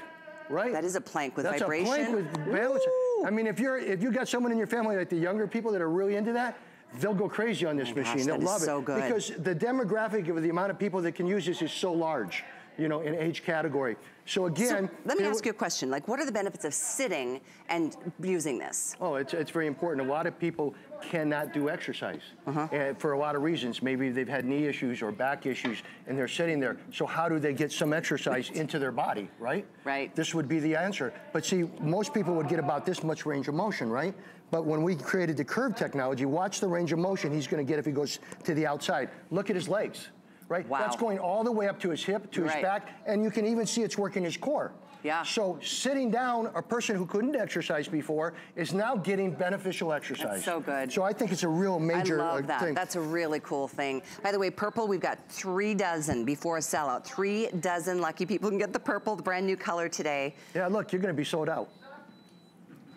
Speaker 4: right?
Speaker 1: That is a plank with
Speaker 4: that's
Speaker 1: vibration.
Speaker 4: a plank with balance. I mean, if you're if you got someone in your family like the younger people that are really into that. They'll go crazy on this
Speaker 1: Oh my gosh,
Speaker 4: machine. They'll love
Speaker 1: so
Speaker 4: it
Speaker 1: good.
Speaker 4: because the demographic of the amount of people that can use this is so large, you know, in age category. So
Speaker 1: So
Speaker 4: again,
Speaker 1: let me ask you a question. Like, what are the benefits of sitting and using this?
Speaker 4: Oh, it's, it's very important. A lot of people cannot do exercise
Speaker 1: Uh-huh.
Speaker 4: uh, for a lot of reasons. Maybe they've had knee issues or back issues, and they're sitting there. So how do they get some exercise into their body, right?
Speaker 1: Right.
Speaker 4: This would be the answer. But see, most people would get about this much range of motion, right? But when we created the curve technology, watch the range of motion he's going to get if he goes to the outside. Look at his legs, right?
Speaker 1: Wow.
Speaker 4: That's going all the way up to his hip, to
Speaker 1: Right.
Speaker 4: his back, and you can even see it's working his core.
Speaker 1: Yeah.
Speaker 4: So sitting down, a person who couldn't exercise before is now getting beneficial exercise.
Speaker 1: so good.
Speaker 4: So I think it's a real major
Speaker 1: I love
Speaker 4: uh,
Speaker 1: that.
Speaker 4: thing.
Speaker 1: That's a really cool thing. By the way, purple, we've got three dozen before a sellout. Three dozen lucky people can get the purple, the brand new color today.
Speaker 4: yeah, look, you're going to be sold out.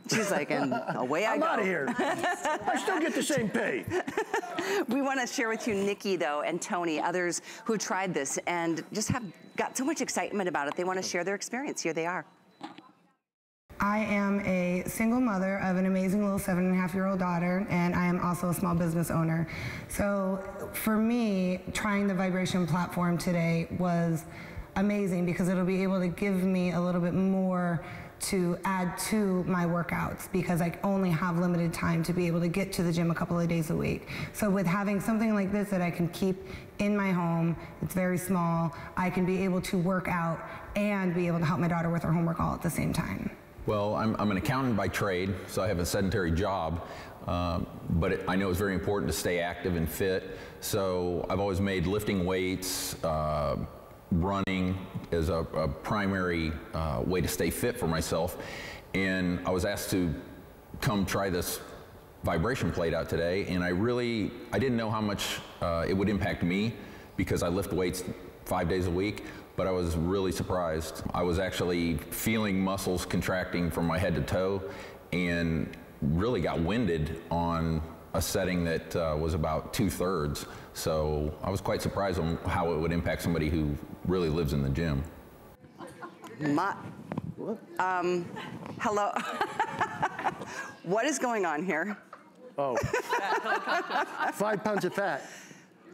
Speaker 1: She's like, and away I
Speaker 4: I'm
Speaker 1: go.
Speaker 4: out of here. [LAUGHS] I still get the same pay.
Speaker 1: We want to share with you Nikki, though, and Tony, others who tried this and just have got so much excitement about it. They want to share their experience. Here they are.
Speaker 9: I am a single mother of an amazing little seven and a half year old daughter, and I am also a small business owner. So for me, trying the vibration platform today was amazing because it'll be able to give me a little bit more to add to my workouts because I only have limited time to be able to get to the gym a couple of days a week. So with having something like this that I can keep in my home, it's very small, I can be able to work out and be able to help my daughter with her homework all at the same time.
Speaker 10: Well, I'm, I'm an accountant by trade, so I have a sedentary job, um, but it, I know it's very important to stay active and fit. So I've always made lifting weights, uh, running as a, a primary uh, way to stay fit for myself. And I was asked to come try this vibration plate out today, and I really, I didn't know how much uh, it would impact me because I lift weights five days a week, but I was really surprised. I was actually feeling muscles contracting from my head to toe and really got winded on a setting that uh, was about two thirds. So I was quite surprised on how it would impact somebody who really lives in the gym.
Speaker 1: My, um, hello. [LAUGHS] what is going on here?
Speaker 4: Oh. [LAUGHS] five pounds of fat.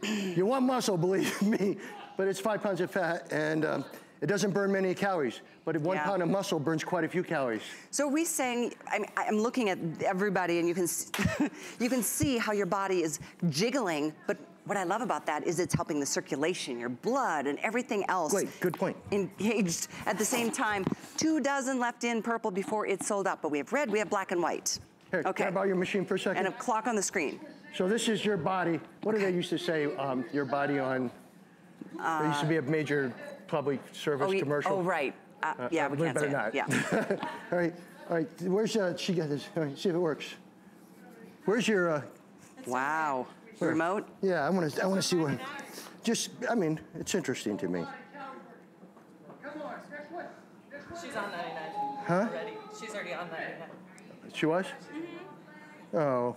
Speaker 4: You want muscle, believe me, but it's five pounds of fat, and um, it doesn't burn many calories. But one
Speaker 1: Yeah.
Speaker 4: pound of muscle burns quite a few calories.
Speaker 1: So are we saying, I mean, I'm looking at everybody and you can, [LAUGHS] you can see how your body is jiggling, but what I love about that is it's helping the circulation, your blood and everything else.
Speaker 4: Great, good point.
Speaker 1: Engaged at the same time. Two dozen left in purple before it's sold out, but we have red, we have black and white.
Speaker 4: Here,
Speaker 1: okay.
Speaker 4: can I borrow your machine for a second?
Speaker 1: And a clock on the screen.
Speaker 4: So this is your body. What do they used to say? Um, your body on. there used to be a major public service
Speaker 1: oh, ye-
Speaker 4: commercial.
Speaker 1: oh, right. Uh, yeah,
Speaker 4: Uh,
Speaker 1: we can't
Speaker 4: better
Speaker 1: say
Speaker 4: not.
Speaker 1: it. Yeah. [LAUGHS]
Speaker 4: all right, all right. Where's uh, she got this? All right, see if it works. Where's your? Uh,
Speaker 1: wow.
Speaker 4: Where?
Speaker 1: Remote?
Speaker 4: yeah, I want to. I want to see what. Just, I mean, it's interesting to me.
Speaker 11: She's on 99
Speaker 4: Huh?
Speaker 11: already. She's already on 99.
Speaker 4: She was? Oh.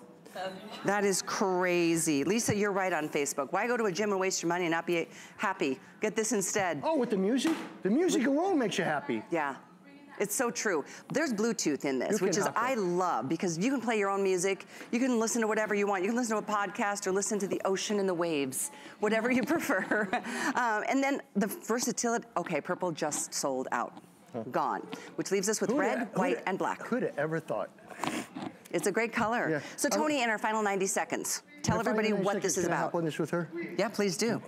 Speaker 1: That is crazy. Lisa, you're right on Facebook. Why go to a gym and waste your money and not be happy? Get this instead.
Speaker 4: Oh, with the music? The music alone makes you happy.
Speaker 1: Yeah. It's so true. There's Bluetooth in this, which is. I love because you can play your own music. You can listen to whatever you want. You can listen to a podcast or listen to the ocean and the waves, whatever you [LAUGHS] prefer. um, and then the versatility. Okay, purple just sold out, gone, which leaves us with
Speaker 4: Who'da-
Speaker 1: red, white, and black.
Speaker 4: Who'd have ever thought?
Speaker 1: It's a great color.
Speaker 4: Yeah.
Speaker 1: So
Speaker 4: I-
Speaker 1: Tony, in our final 90 seconds, tell everybody what this is
Speaker 4: can I
Speaker 1: about.
Speaker 4: hop on this with her?
Speaker 1: Yeah, please do.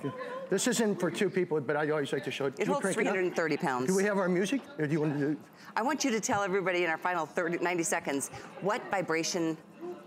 Speaker 4: This isn't for two people, but I always like to show it.
Speaker 1: It
Speaker 4: Can
Speaker 1: holds
Speaker 4: crank up?
Speaker 1: 330 pounds.
Speaker 4: Do we have our music, or do you want to do?
Speaker 1: I want you to tell everybody in our final 30, 90 seconds what vibration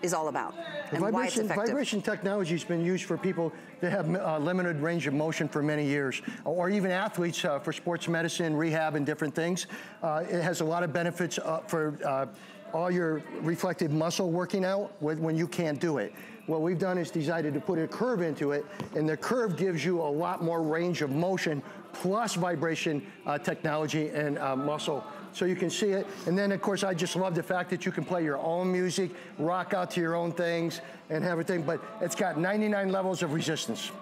Speaker 1: is all about and why it's
Speaker 4: vibration,
Speaker 1: effective.
Speaker 4: vibration technology has been used for people that have uh, limited range of motion for many years, or even athletes uh, for sports medicine, rehab, and different things. Uh, it has a lot of benefits uh, for uh, all your reflective muscle working out when you can't do it. What we've done is decided to put a curve into it, and the curve gives you a lot more range of motion plus vibration uh, technology and uh, muscle. So you can see it. And then, of course, I just love the fact that you can play your own music, rock out to your own things, and everything. But it's got 99 levels of resistance.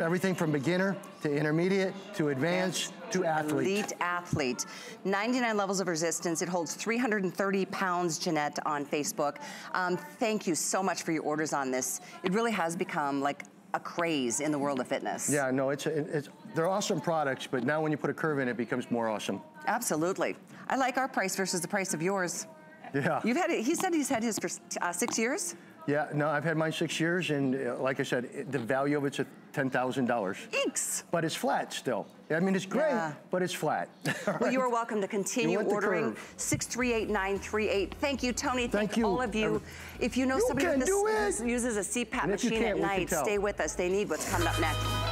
Speaker 4: Everything from beginner to intermediate to advanced to athlete.
Speaker 1: Elite athlete. 99 levels of resistance. It holds 330 pounds, Jeanette, on Facebook. Um, thank you so much for your orders on this. It really has become like a craze in the world of fitness.
Speaker 4: Yeah, no, it's, it's they're awesome products, but now when you put a curve in, it becomes more awesome.
Speaker 1: Absolutely. I like our price versus the price of yours.
Speaker 4: Yeah.
Speaker 1: You've had it, he said he's had his for uh, six years.
Speaker 4: Yeah, no, I've had mine six years, and uh, like I said, it, the value of it's thousand dollars.
Speaker 1: Eeks.
Speaker 4: But it's flat still. I mean, it's great,
Speaker 1: Yeah.
Speaker 4: but it's flat. [LAUGHS]
Speaker 1: Well, you are welcome to continue ordering.
Speaker 4: curve.
Speaker 1: 638-938. Thank you, Tony.
Speaker 4: Thank you.
Speaker 1: all of you. If you know
Speaker 4: You
Speaker 1: somebody
Speaker 4: can
Speaker 1: that
Speaker 4: do
Speaker 1: this-
Speaker 4: it.
Speaker 1: uses a CPAP
Speaker 4: And if you
Speaker 1: machine at
Speaker 4: can't, we can
Speaker 1: night, stay with us. They need what's coming up next.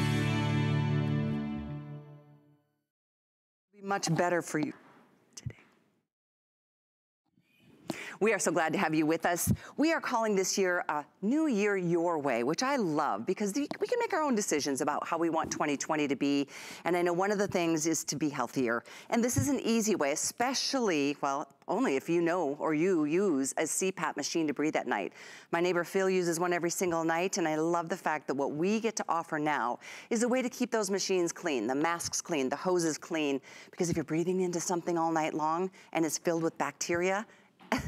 Speaker 1: Much better for you today. We are so glad to have you with us. We are calling this year a New Year Your Way, which I love because we can make our own decisions about how we want 2020 to be. And I know one of the things is to be healthier. And this is an easy way, especially, well, only if you know or you use a CPAP machine to breathe at night. My neighbor Phil uses one every single night, and I love the fact that what we get to offer now is a way to keep those machines clean, the masks clean, the hoses clean, because if you're breathing into something all night long and it's filled with bacteria, [LAUGHS]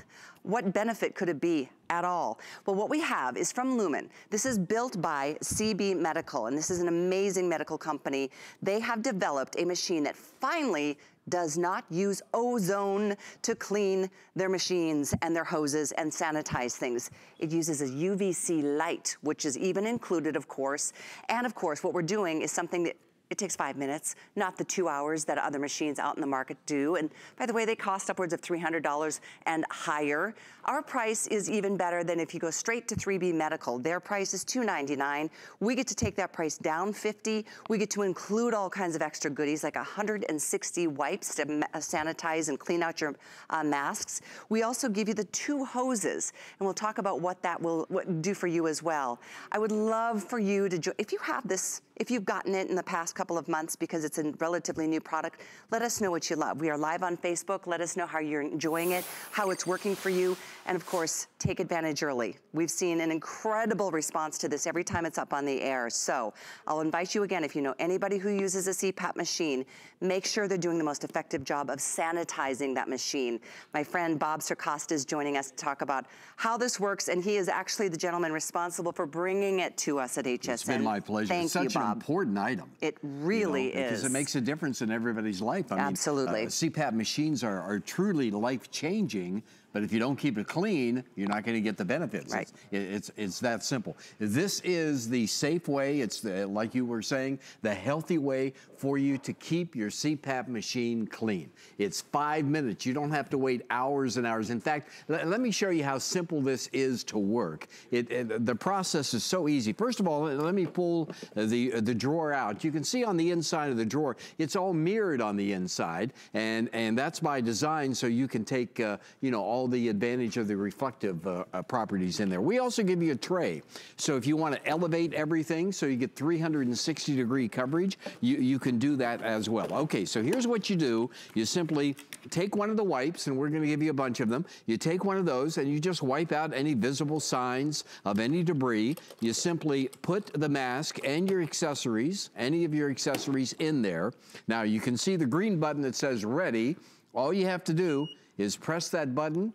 Speaker 1: what benefit could it be at all? Well, what we have is from Lumin. This is built by 3B Medical, and this is an amazing medical company. They have developed a machine that finally does not use ozone to clean their machines and their hoses and sanitize things. It uses a UVC light, which is even included, of course. And of course, what we're doing is something that it takes five minutes, not the two hours that other machines out in the market do. And by the way, they cost upwards of $300 and higher. Our price is even better than if you go straight to 3B Medical. Their price is 299. We get to take that price down 50. We get to include all kinds of extra goodies like 160 wipes to sanitize and clean out your uh, masks. We also give you the two hoses, and we'll talk about what that will what, do for you as well. I would love for you to, jo- if you have this, if you've gotten it in the past couple of months because it's a relatively new product, let us know what you love. We are live on Facebook. Let us know how you're enjoying it, how it's working for you, and of course, take advantage early. We've seen an incredible response to this every time it's up on the air. So I'll invite you again, if you know anybody who uses a CPAP machine, make sure they're doing the most effective job of sanitizing that machine. My friend Bob Circosta is joining us to talk about how this works, and he is actually the gentleman responsible for bringing it to us at HSN.
Speaker 12: It's been my pleasure.
Speaker 1: Thank
Speaker 12: it's such
Speaker 1: you,
Speaker 12: an
Speaker 1: Bob.
Speaker 12: important item.
Speaker 1: It really
Speaker 12: you know,
Speaker 1: is.
Speaker 12: Because it makes a difference in everybody's life. I
Speaker 1: Absolutely.
Speaker 12: Mean, uh, CPAP machines are, are truly life-changing, but if you don't keep it clean, you're not going to get the benefits.
Speaker 1: Right.
Speaker 12: It's, it's, it's that simple. This is the safe way. It's the, like you were saying, the healthy way for you to keep your CPAP machine clean. It's five minutes. You don't have to wait hours and hours. In fact, let, me show you how simple this is to work. It, it, the process is so easy. First of all, let me pull the, the drawer out. You can see on the inside of the drawer, it's all mirrored on the inside, and, and that's by design so you can take, uh, you know, all the advantage of the reflective uh, uh, properties in there. We also give you a tray. So if you want to elevate everything so you get 360 degree coverage, you, you can do that as well. Okay, so here's what you do. You simply take one of the wipes, and we're going to give you a bunch of them. You take one of those and you just wipe out any visible signs of any debris. You simply put the mask and your accessories, any of your accessories in there. Now you can see the green button that says ready. All you have to do is press that button.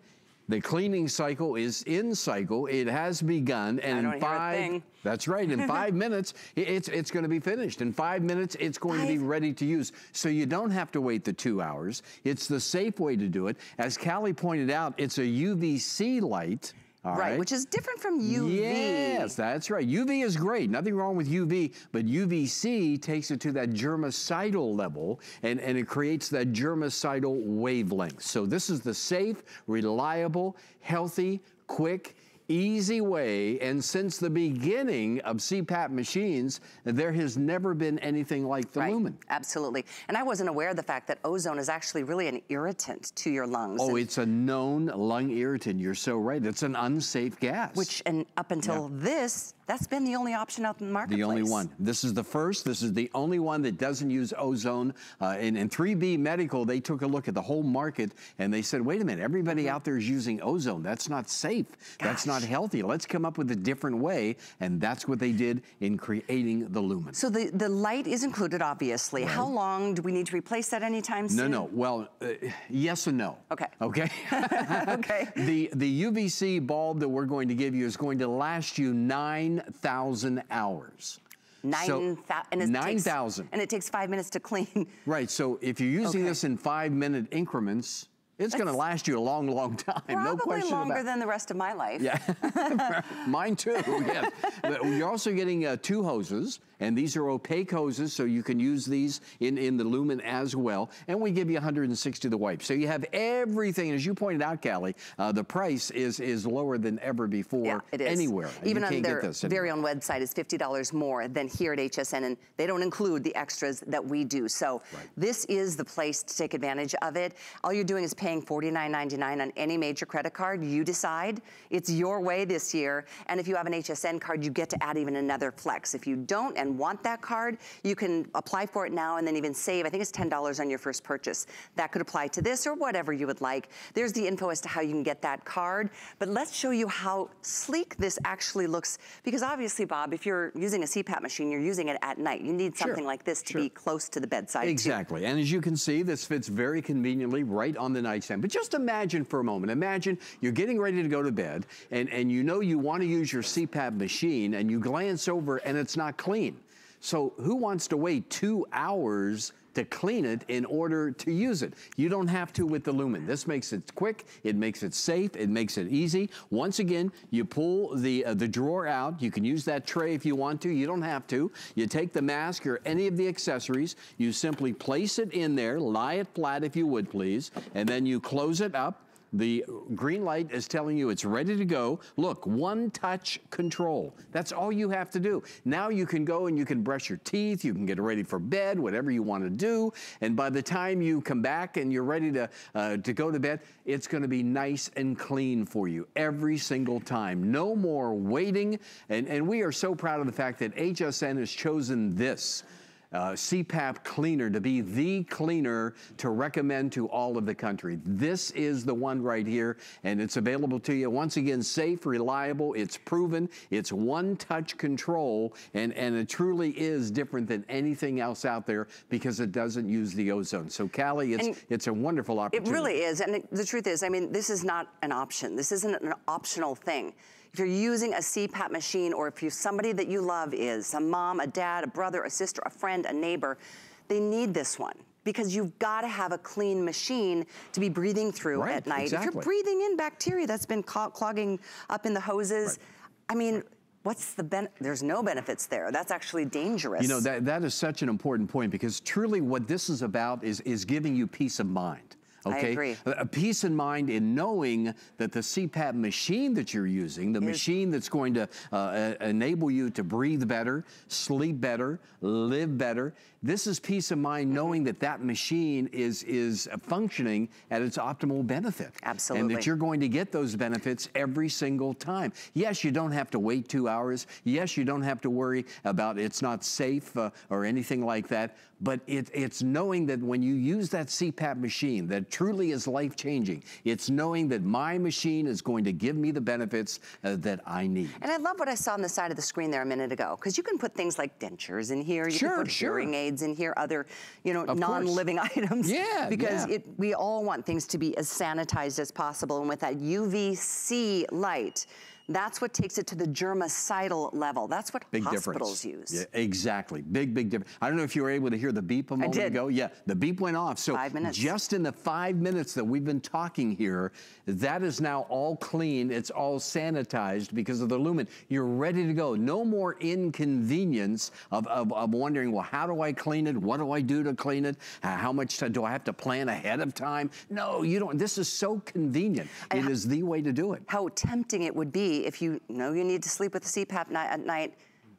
Speaker 12: The cleaning cycle is in cycle. It has begun, and in five. [LAUGHS] That's right. In five [LAUGHS] minutes, it's it's going to be finished. In five minutes, it's going to be ready to use. So you don't have to wait the two hours. It's the safe way to do it. As Callie pointed out, it's a UVC light. All
Speaker 1: right, which is different from UV.
Speaker 12: Yes, that's right. UV is great. Nothing wrong with UV, but UVC takes it to that germicidal level and, and it creates that germicidal wavelength. So this is the safe, reliable, healthy, quick, easy way. And since the beginning of CPAP machines, there has never been anything like the
Speaker 1: Right,
Speaker 12: Lumin.
Speaker 1: Absolutely. And I wasn't aware of the fact that ozone is actually really an irritant to your lungs.
Speaker 12: Oh,
Speaker 1: and-
Speaker 12: it's a known lung irritant. You're so right. It's an unsafe gas.
Speaker 1: Which, and up until this, that's been the only option out in the marketplace.
Speaker 12: The only one. This is the first. This is the only one that doesn't use ozone. Uh, and, and 3B Medical, they took a look at the whole market and they said, wait a minute, everybody
Speaker 1: Mm-hmm.
Speaker 12: out there is using ozone. That's not safe. That's not healthy. Let's come up with a different way. And that's what they did in creating the Lumin.
Speaker 1: So the, the light is included, obviously. How long do we need to replace that anytime soon?
Speaker 12: No, no. Well, uh, yes and no.
Speaker 1: Okay. [LAUGHS]
Speaker 12: Okay. [LAUGHS]
Speaker 1: okay.
Speaker 12: The the UVC bulb that we're going to give you is going to last you nine thousand hours.
Speaker 1: Nine
Speaker 12: So,
Speaker 1: thou- and
Speaker 12: 9,000.
Speaker 1: And it takes five minutes to clean. [LAUGHS]
Speaker 12: Right. So if you're using
Speaker 1: Okay.
Speaker 12: this in five minute increments, it's going to last you a long, long [LAUGHS] time. no
Speaker 1: Probably
Speaker 12: question
Speaker 1: longer
Speaker 12: about.
Speaker 1: than the rest of my life.
Speaker 12: Yeah, [LAUGHS] mine too. Yes, But you're also getting uh, two hoses, and these are opaque hoses, so you can use these in in the Lumin as well. And we give you 160 the wipes, so you have everything. As you pointed out, Callie, uh, the price is is lower than ever before
Speaker 1: Yeah, it is.
Speaker 12: anywhere.
Speaker 1: Even on their very own website is $50 more than here at HSN, and they don't include the extras that we do. So this is the place to take advantage of it. All you're doing is paying $49.99 on any major credit card. You decide. It's your way this year. And if you have an HSN card, you get to add even another flex. If you don't and want that card, you can apply for it now and then even save, I think it's $10 on your first purchase. That could apply to this or whatever you would like. There's the info as to how you can get that card. But let's show you how sleek this actually looks. Because obviously, Bob, if you're using a CPAP machine, you're using it at night. You need
Speaker 12: Sure,
Speaker 1: something like this to be close to the bedside. too.
Speaker 12: Exactly. And as you can see, this fits very conveniently right on the nightstand. But just imagine for a moment, imagine you're getting ready to go to bed and, and you know you want to use your CPAP machine and you glance over and it's not clean. So who wants to wait two hours to clean it in order to use it. You don't have to with the Lumin. This makes it quick, it makes it safe, it makes it easy. Once again, you pull the, uh, the drawer out. You can use that tray if you want to. You don't have to. You take the mask or any of the accessories. You simply place it in there, lie it flat if you would please, and then you close it up. The green light is telling you it's ready to go. Look, one touch control. That's all you have to do. Now you can go and you can brush your teeth, you can get ready for bed, whatever you want to do. And by the time you come back and you're ready to, uh, to go to bed, it's going to be nice and clean for you every single time. No more waiting. And, and we are so proud of the fact that HSN has chosen this uh, CPAP cleaner to be the cleaner to recommend to all of the country. This is the one right here, and it's available to you. Once again, safe, reliable, it's proven, it's one touch control, and, and it truly is different than anything else out there because it doesn't use the ozone. So, Callie, it's,
Speaker 1: And
Speaker 12: it's a wonderful opportunity.
Speaker 1: It really is. And the truth is, I mean, this is not an option. This isn't an optional thing. If you're using a CPAP machine or if you somebody that you love is a mom, a dad, a brother, a sister, a friend, a neighbor, they need this one because you've got to have a clean machine to be breathing through
Speaker 12: Right,
Speaker 1: at night. If you're breathing in bacteria that's been clogging up in the hoses, I mean, what's the ben? There's no benefits there. That's actually dangerous.
Speaker 12: You know, that, that is such an important point because truly what this is about is, is giving you peace of mind. Okay? A, peace of mind in knowing that the CPAP machine that you're using, the machine that's going to uh, e- enable you to breathe better, sleep better, live better, this is peace of mind knowing that that machine is, is functioning at its optimal benefit.
Speaker 1: Absolutely.
Speaker 12: And that you're going to get those benefits every single time. Yes, you don't have to wait two hours. Yes, you don't have to worry about it's not safe uh, or anything like that. But it, it's knowing that when you use that CPAP machine, that truly is life changing. It's knowing that my machine is going to give me the benefits uh, that I need.
Speaker 1: And I love what I saw on the side of the screen there a minute ago, because you can put things like dentures in here, you
Speaker 12: Sure,
Speaker 1: can put
Speaker 12: sure.
Speaker 1: hearing aids in here, other, you know, non-living [LAUGHS] items.
Speaker 12: Yeah,
Speaker 1: Because
Speaker 12: yeah.
Speaker 1: It, we all want things to be as sanitized as possible, and with that UVC light, that's what takes it to the germicidal level. That's what
Speaker 12: Big
Speaker 1: hospitals
Speaker 12: difference.
Speaker 1: use.
Speaker 12: Yeah, exactly. Big, big difference. I don't know if you were able to hear the beep a moment
Speaker 1: did.
Speaker 12: ago. Yeah, the beep went off. So
Speaker 1: Five minutes.
Speaker 12: just in the five minutes that we've been talking here, that is now all clean. It's all sanitized because of the Lumin. You're ready to go. No more inconvenience of, of, of wondering, well, how do I clean it? What do I do to clean it? Uh, How much do I have to plan ahead of time? No, you don't. This is so convenient. It is the way to do it.
Speaker 1: How tempting it would be if you know you need to sleep with the CPAP at night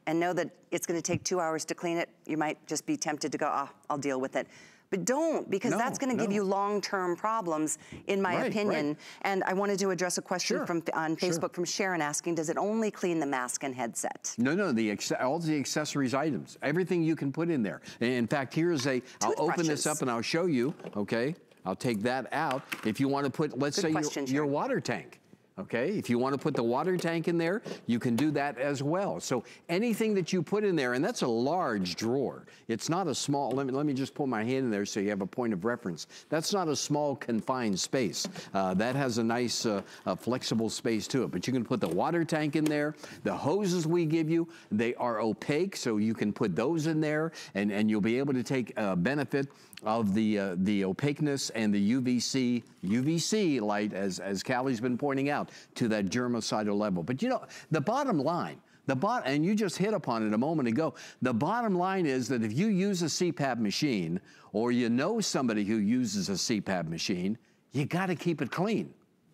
Speaker 1: and know that it's going to take two hours to clean it. You might just be tempted to go, oh, I'll deal with it. But don't, because
Speaker 12: No,
Speaker 1: that's going to give you long-term problems, in my
Speaker 12: Right,
Speaker 1: opinion.
Speaker 12: right.
Speaker 1: And I wanted to address a question
Speaker 12: Sure,
Speaker 1: from on
Speaker 12: sure.
Speaker 1: Facebook from Sharon asking, does it only clean the mask and headset?
Speaker 12: No, no, the all the accessories items, everything you can put in there. In fact, here's a. I'll open this up and I'll show you. Okay, I'll take that out. If you want to put, let's
Speaker 1: Good
Speaker 12: say your,
Speaker 1: question,
Speaker 12: your
Speaker 1: Sharon.
Speaker 12: water tank. Okay, if you want to put the water tank in there, you can do that as well. So anything that you put in there, and that's a large drawer. It's not a small. Let me let me just put my hand in there so you have a point of reference. That's not a small confined space. Uh, that has a nice uh, flexible space to it. But you can put the water tank in there. The hoses we give you, they are opaque, so you can put those in there, and and you'll be able to take uh, benefit of the uh, the opaqueness and the UVC UVC light, as as Callie's been pointing out, to that germicidal level. But you know, the bottom line. The bot, and you just hit upon it a moment ago. The bottom line is that if you use a CPAP machine, or you know somebody who uses a CPAP machine, you got to keep it clean.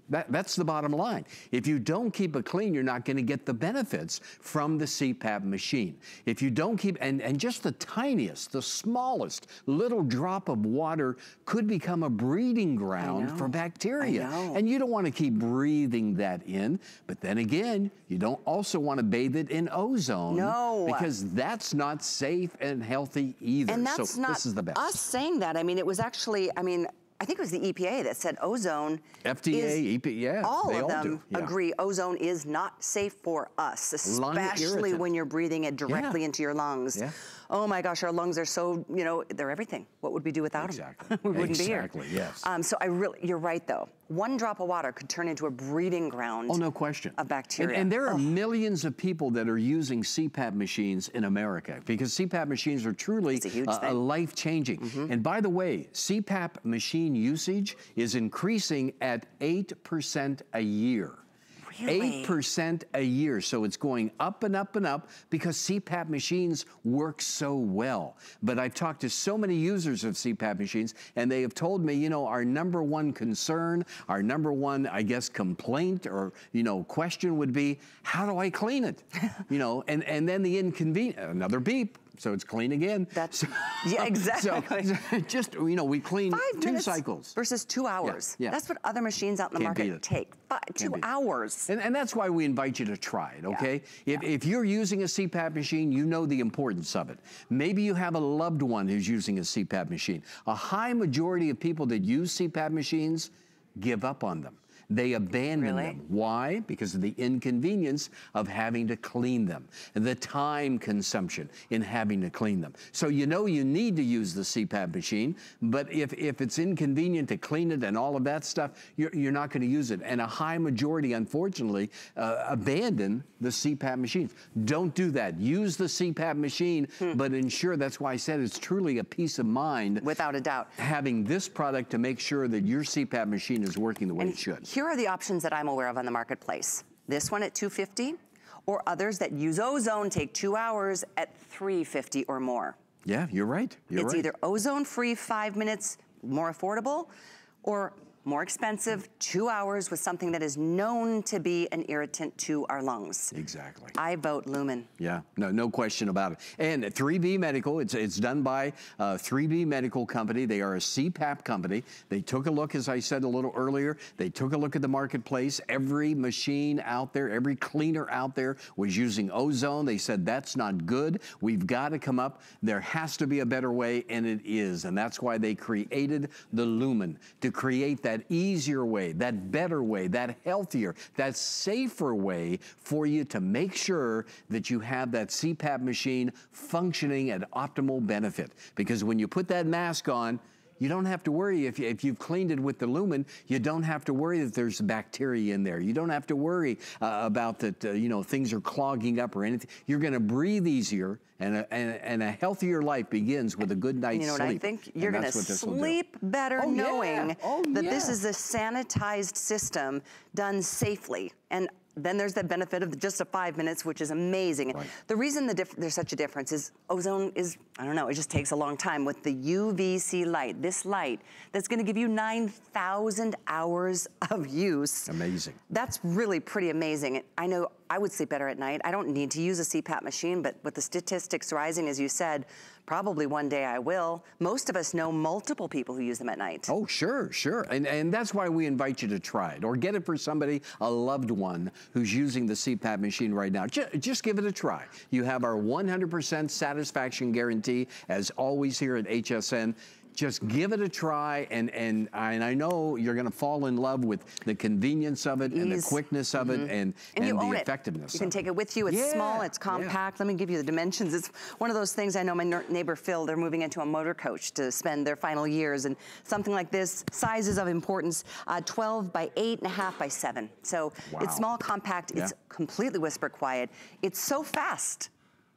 Speaker 12: That, that's the bottom line. If you don't keep it clean, you're not going to get the benefits from the CPAP machine. If you don't keep, and, and just the tiniest, the smallest little drop of water could become a breeding ground for bacteria. And you don't want to keep breathing that in. But then again, you don't also want to bathe it in ozone.
Speaker 1: No.
Speaker 12: Because that's not safe and healthy either.
Speaker 1: And that's
Speaker 12: so
Speaker 1: not
Speaker 12: this is the best.
Speaker 1: us saying that. I mean, it was actually, I mean, I think it was the EPA that said ozone.
Speaker 12: FDA,
Speaker 1: is-
Speaker 12: EP, yeah,
Speaker 1: all
Speaker 12: they
Speaker 1: of
Speaker 12: all
Speaker 1: them
Speaker 12: do, yeah.
Speaker 1: agree ozone is not safe for us, especially when you're breathing it directly
Speaker 12: Yeah.
Speaker 1: into your lungs.
Speaker 12: Yeah.
Speaker 1: Oh my gosh, our lungs are so, you know, they're everything. What would we do without them?
Speaker 12: Exactly.
Speaker 1: them? [LAUGHS] we wouldn't
Speaker 12: Exactly,
Speaker 1: be here.
Speaker 12: Exactly, yes.
Speaker 1: Um, so I really, you're right though. One drop of water could turn into a breeding ground.
Speaker 12: Oh, no question.
Speaker 1: Of bacteria.
Speaker 12: And, and there are
Speaker 1: Oh.
Speaker 12: millions of people that are using CPAP machines in America because CPAP machines are truly
Speaker 1: It's a huge
Speaker 12: uh,
Speaker 1: thing. Mm-hmm.
Speaker 12: life changing. And by the way, CPAP machine usage is increasing at 8% a year.
Speaker 1: Really?
Speaker 12: 8% a year. So it's going up and up and up because CPAP machines work so well. But I've talked to so many users of CPAP machines, and they have told me, you know, our number one concern, our number one, I guess, complaint or, you know, question would be, how do I clean it? [LAUGHS] you know, and, and then the inconvenience, another beep. So it's clean again.
Speaker 1: That's so, [LAUGHS] yeah, exactly. [LAUGHS]
Speaker 12: So [LAUGHS] just you know, we clean
Speaker 1: Five
Speaker 12: two
Speaker 1: minutes
Speaker 12: cycles
Speaker 1: versus two hours.
Speaker 12: yeah.
Speaker 1: That's what other machines out in the
Speaker 12: Can't
Speaker 1: market take. Five, two
Speaker 12: Can't beat it.
Speaker 1: hours.
Speaker 12: And, and that's why we invite you to try it, okay? If, if you're using a CPAP machine, you know the importance of it. Maybe you have a loved one who's using a CPAP machine. A high majority of people that use CPAP machines give up on them. They abandon
Speaker 1: Really?
Speaker 12: them. Why? Because of the inconvenience of having to clean them, the time consumption in having to clean them. So you know you need to use the CPAP machine, but if, if it's inconvenient to clean it and all of that stuff, you're, you're not going to use it. And a high majority, unfortunately, uh, abandon the CPAP machines. Don't do that. Use the CPAP machine, but ensure that's why I said it's truly a peace of mind.
Speaker 1: Without a doubt.
Speaker 12: Having this product to make sure that your CPAP machine is working the way it should.
Speaker 1: Here are the options that I'm aware of on the marketplace. This one at 250 or others that use ozone take two hours at 350 or more.
Speaker 12: Yeah, you're right. You're
Speaker 1: it's
Speaker 12: right.
Speaker 1: either ozone free five minutes, more affordable, or more expensive, two hours with something that is known to be an irritant to our lungs.
Speaker 12: Exactly.
Speaker 1: I vote Lumin.
Speaker 12: Yeah, no, no question about it. And 3B Medical, it's, it's done by uh, 3B Medical Company. They are a CPAP company. They took a look, as I said a little earlier, they took a look at the marketplace. Every machine out there, every cleaner out there was using ozone. They said that's not good. We've got to come up. There has to be a better way, and it is. And that's why they created the Lumin to create that easier way, that better way, that healthier, that safer way for you to make sure that you have that CPAP machine functioning at optimal benefit. Because when you put that mask on, you don't have to worry if, you, if you've cleaned it with the Lumin. You don't have to worry that there's bacteria in there. You don't have to worry uh, about that. Uh, you know things are clogging up or anything. You're going to breathe easier, and a, and, and a healthier life begins with a good night's sleep.
Speaker 1: You know
Speaker 12: sleep.
Speaker 1: what I think? You're going to
Speaker 12: that's what this will do.
Speaker 1: sleep better
Speaker 12: Oh, yeah.
Speaker 1: knowing
Speaker 12: Oh,
Speaker 1: that this is a sanitized system done safely. And then there's the benefit of just a five minutes, which is amazing. The reason the diff- there's such a difference is ozone is, I don't know, it just takes a long time. With the UVC light, this light, that's gonna give you 9,000 hours of use.
Speaker 12: Amazing.
Speaker 1: That's really pretty amazing. I know I would sleep better at night. I don't need to use a CPAP machine, but with the statistics rising, as you said, probably one day I will. Most of us know multiple people who use them at night.
Speaker 12: Oh, sure, sure. And, and that's why we invite you to try it or get it for somebody, a loved one who's using the CPAP machine right now. Just, just give it a try. You have our 100% satisfaction guarantee, as always here at HSN. Just give it a try, and and, and I know you're going to fall in love with the convenience of it and the quickness of it
Speaker 1: Mhm.
Speaker 12: and,
Speaker 1: And, you
Speaker 12: the effectiveness.
Speaker 1: it. You can take it with you. It's small,
Speaker 12: Yeah,
Speaker 1: it's
Speaker 12: yeah.
Speaker 1: compact. Let me give you the dimensions. It's one of those things I know my neighbor Phil, they're moving into a motor coach to spend their final years. And something like this, sizes of importance, uh, 12 by 8.5 by 7. So
Speaker 12: Wow.
Speaker 1: it's small, compact, it's completely whisper quiet. It's so fast.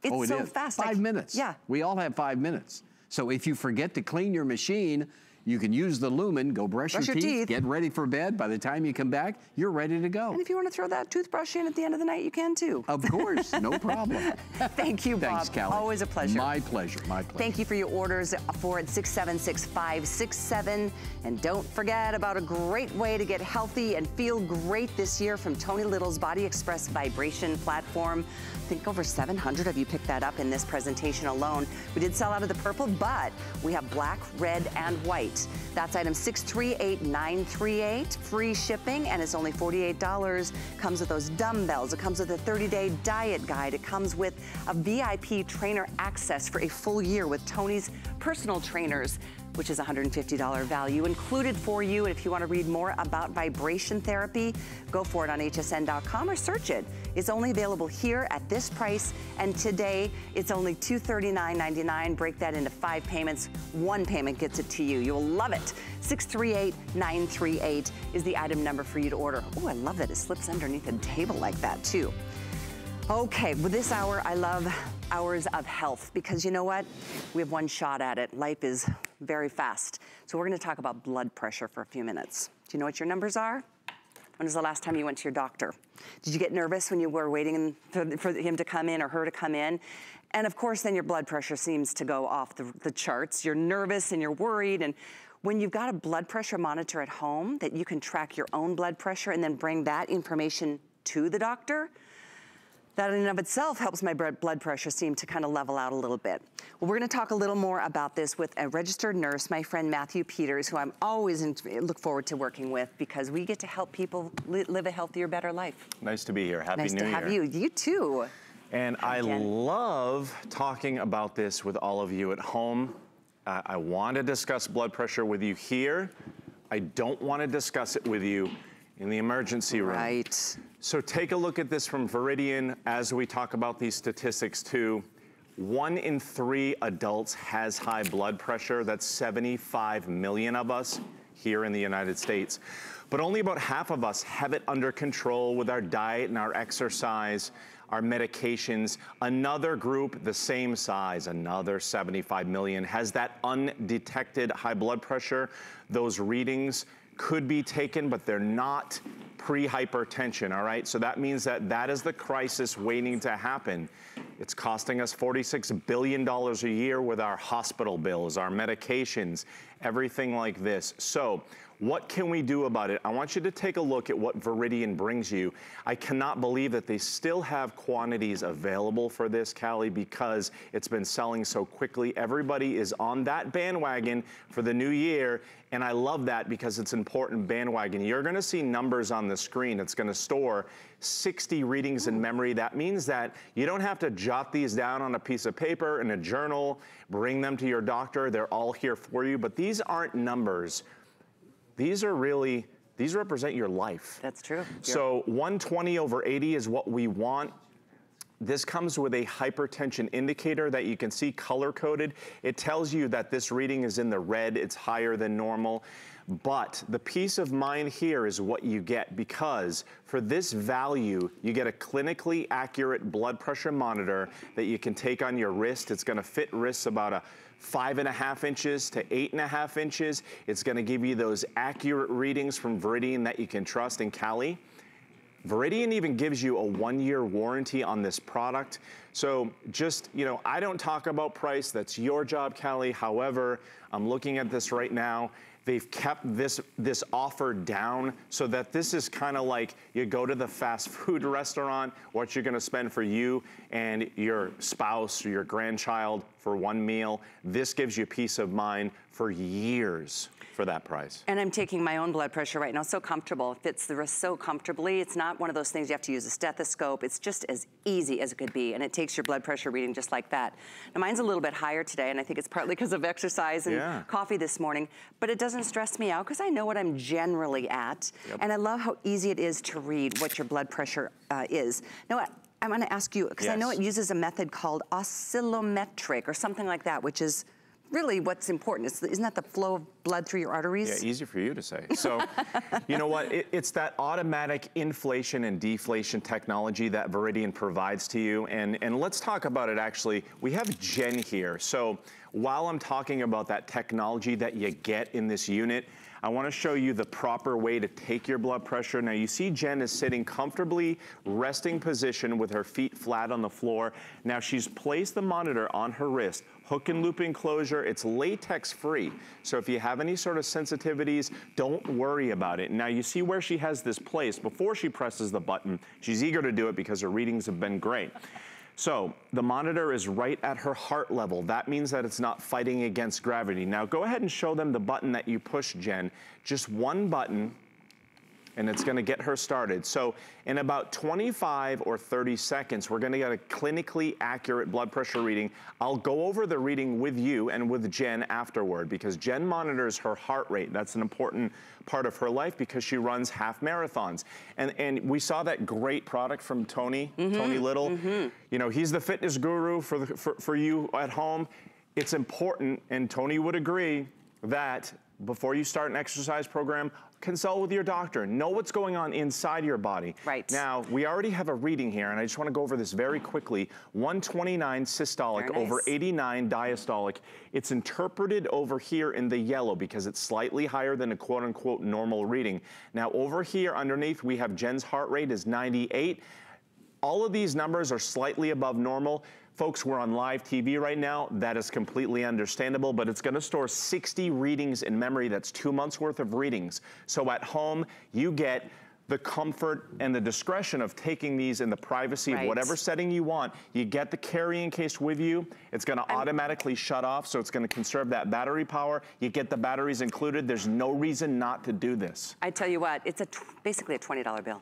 Speaker 1: It's
Speaker 12: oh, it
Speaker 1: so
Speaker 12: is.
Speaker 1: fast.
Speaker 12: Five
Speaker 1: I-
Speaker 12: minutes.
Speaker 1: Yeah.
Speaker 12: We all have five minutes. So if you forget to clean your machine, you can use the Lumin, go brush,
Speaker 1: Brush
Speaker 12: your,
Speaker 1: your
Speaker 12: teeth,
Speaker 1: teeth.
Speaker 12: get ready for bed. By the time you come back, you're ready to go.
Speaker 1: And if you want to throw that toothbrush in at the end of the night, you can too.
Speaker 12: Of course, no [LAUGHS] problem.
Speaker 1: Thank you, Bob.
Speaker 12: Thanks, Callie.
Speaker 1: Always a pleasure.
Speaker 12: My pleasure, my pleasure.
Speaker 1: Thank you for your orders for it 676-567. And don't forget about a great way to get healthy and feel great this year from Tony Little's Body Express Vibration Platform. I think over 700 of you picked that up in this presentation alone. We did sell out of the purple, but we have black, red, and white. That's item 638938, free shipping, and it's only $48. Comes with those dumbbells. It comes with a 30-day diet guide. It comes with a VIP trainer access for a full year with Tony's personal trainers which is $150 value included for you. And if you want to read more about vibration therapy, go for it on hsn.com or search it. It's only available here at this price, and today it's only $239.99. Break that into five payments. One payment gets it to you. You'll love it. 638938 is the item number for you to order. Oh, I love that it slips underneath a table like that, too. Okay, with this hour, I love hours of health because you know what? We have one shot at it. Life is very fast. So we're gonna talk about blood pressure for a few minutes. Do you know what your numbers are? When was the last time you went to your doctor? Did you get nervous when you were waiting for, him to come in or her to come in? And of course, then your blood pressure seems to go off the, the charts. You're nervous and you're worried. And when you've got a blood pressure monitor at home that you can track your own blood pressure and then bring that information to the doctor, that in and of itself helps my blood pressure seem to kind of level out a little bit. Well, we're gonna talk a little more about this with a registered nurse, my friend Matthew Peters, who I'm always in, look forward to working with because we get to help people li live a healthier, better life.
Speaker 13: Nice to be here. Happy
Speaker 1: nice
Speaker 13: New
Speaker 1: Year.
Speaker 13: Nice
Speaker 1: to have you. You too.
Speaker 13: And I love talking about this with all of you at home. Uh, I want to discuss blood pressure with you here. I don't want to discuss it with you in the emergency room.
Speaker 1: Right.
Speaker 13: So take a look at this from Veridian as we talk about these statistics too. One in three adults has high blood pressure. That's 75 million of us here in the United States. But only about half of us have it under control with our diet and our exercise, our medications. Another group, the same size, another 75 million, has that undetected high blood pressure. Those readings could be taken, but they're not pre-hypertension, all right? So that means that that is the crisis waiting to happen. It's costing us $46 billion a year with our hospital bills, our medications, everything like this. So what can we do about it? I want you to take a look at what Veridian brings you. I cannot believe that they still have quantities available for this, Callie, because it's been selling so quickly. Everybody is on that bandwagon for the new year, and I love that because it's important bandwagon. You're gonna see numbers on the screen. It's gonna store 60 readings in oh. memory. That means that you don't have to jot these down on a piece of paper in a journal, bring them to your doctor. They're all here for you, but these aren't numbers these are really, these represent your life.
Speaker 1: That's true.
Speaker 13: So 120 over 80 is what we want. This comes with a hypertension indicator that you can see color coded. It tells you that this reading is in the red, it's higher than normal. But the peace of mind here is what you get because for this value, you get a clinically accurate blood pressure monitor that you can take on your wrist. It's gonna fit wrists about a five and a half inches to eight and a half inches. It's gonna give you those accurate readings from Veridian that you can trust in Callie. Veridian even gives you a one-year warranty on this product. So just, you know, I don't talk about price. That's your job, Callie. However, I'm looking at this right now. They've kept this, this offer down so that this is kind of like you go to the fast [LAUGHS] food restaurant, what you're gonna spend for you and your spouse or your grandchild for one meal. This gives you peace of mind for years for that price.
Speaker 1: And I'm taking my own blood pressure right now, so comfortable. It fits the wrist so comfortably. It's not one of those things you have to use a stethoscope. It's just as easy as it could be, and it takes your blood pressure reading just like that. Now mine's a little bit higher today, and I think it's partly because of exercise and yeah. coffee this morning, but it doesn't stress me out because I know what I'm generally at, yep. and I love how easy it is to read what your blood pressure uh, is. Now, I want to ask you, because yes. I know it uses a method called oscillometric or something like that, which is really what's important. Isn't that the flow of blood through your arteries?
Speaker 13: Yeah, easy for you to say. So, [LAUGHS] you know what? It, it's that automatic inflation and deflation technology that Veridian provides to you. And, and let's talk about it actually. We have Jen here. So while I'm talking about that technology that you get in this unit, I wanna show you the proper way to take your blood pressure. Now you see Jen is sitting comfortably, resting position with her feet flat on the floor. Now she's placed the monitor on her wrist, hook and loop enclosure. It's latex free. So if you have any sort of sensitivities, don't worry about it. Now you see where she has this placed. Before she presses the button, she's eager to do it because her readings have been great. So the monitor is right at her heart level. That means that it's not fighting against gravity. Now go ahead and show them the button that you push, Jen. Just one button and it's gonna get her started. So in about 25 or 30 seconds, we're gonna get a clinically accurate blood pressure reading. I'll go over the reading with you and with Jen afterward because Jen monitors her heart rate. That's an important part of her life because she runs half marathons. And, and we saw that great product from Tony, mm -hmm. Tony Little. Mm -hmm. You know, he's the fitness guru for, the, for, for you at home. It's important, and Tony would agree, that before you start an exercise program, consult with your doctor. Know what's going on inside your body.
Speaker 1: Right.
Speaker 13: Now, we already have a reading here, and I just want to go over this very quickly. 129 systolic nice. over 89 diastolic. It's interpreted over here in the yellow because it's slightly higher than a quote-unquote normal reading. Now, over here underneath, we have Jen's heart rate is 98. All of these numbers are slightly above normal. Folks, we're on live TV right now. That is completely understandable, but it's gonna store 60 readings in memory. That's two months worth of readings. So at home, you get the comfort and the discretion of taking these in the privacy
Speaker 1: Right.
Speaker 13: of whatever setting you want. You get the carrying case with you. It's gonna automatically shut off, so it's gonna conserve that battery power. You get the batteries included. There's no reason not to do this.
Speaker 1: I tell you what, it's a basically a $20 bill.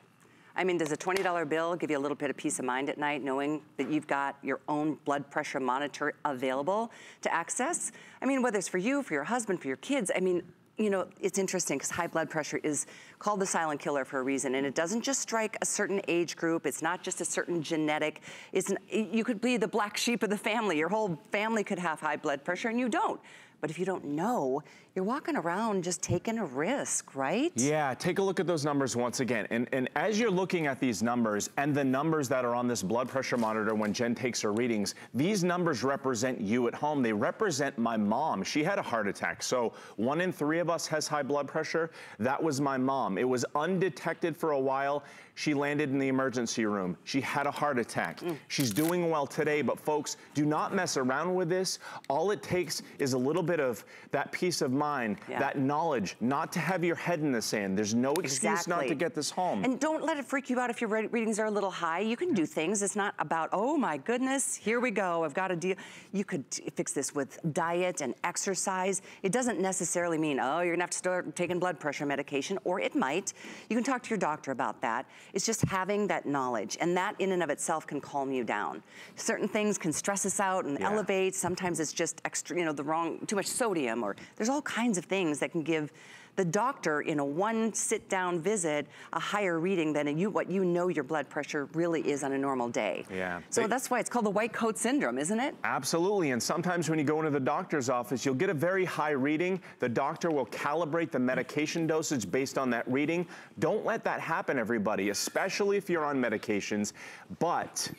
Speaker 1: I mean, does a $20 bill give you a little bit of peace of mind at night knowing that you've got your own blood pressure monitor available to access? I mean, whether it's for you, for your husband, for your kids, I mean, you know, it's interesting because high blood pressure is called the silent killer for a reason, and it doesn't just strike a certain age group. It's not just a certain genetic. It's n- you could be the black sheep of the family. Your whole family could have high blood pressure, and you don't. But if you don't know, you're walking around just taking a risk, right?
Speaker 13: Yeah, take a look at those numbers once again. And, and as you're looking at these numbers and the numbers that are on this blood pressure monitor when Jen takes her readings, these numbers represent you at home. They represent my mom. She had a heart attack. So one in three of us has high blood pressure. That was my mom. It was undetected for a while. She landed in the emergency room. She had a heart attack. Mm. She's doing well today, but folks, do not mess around with this. All it takes is a little bit of that peace of mind,
Speaker 1: Yeah.
Speaker 13: that knowledge, not to have your head in the sand. There's no excuse not to get this home.
Speaker 1: And don't let it freak you out if your re- readings are a little high. You can do things. It's not about, oh my goodness, here we go. I've got a deal. You could fix this with diet and exercise. It doesn't necessarily mean, oh, you're gonna have to start taking blood pressure medication, or it might. You can talk to your doctor about that. It's just having that knowledge, and that in and of itself can calm you down. Certain things can stress us out and
Speaker 13: Yeah.
Speaker 1: elevate. Sometimes it's just extra, you know, the wrong, too much sodium, or there's all kinds of things that can give the doctor in a one sit down visit a higher reading than you what you know your blood pressure really is on a normal day.
Speaker 13: Yeah.
Speaker 1: So
Speaker 13: They-
Speaker 1: that's why it's called the white coat syndrome, isn't it?
Speaker 13: Absolutely, and sometimes when you go into the doctor's office, you'll get a very high reading. The doctor will calibrate the medication dosage based on that reading. Don't let that happen, everybody, especially if you're on medications. But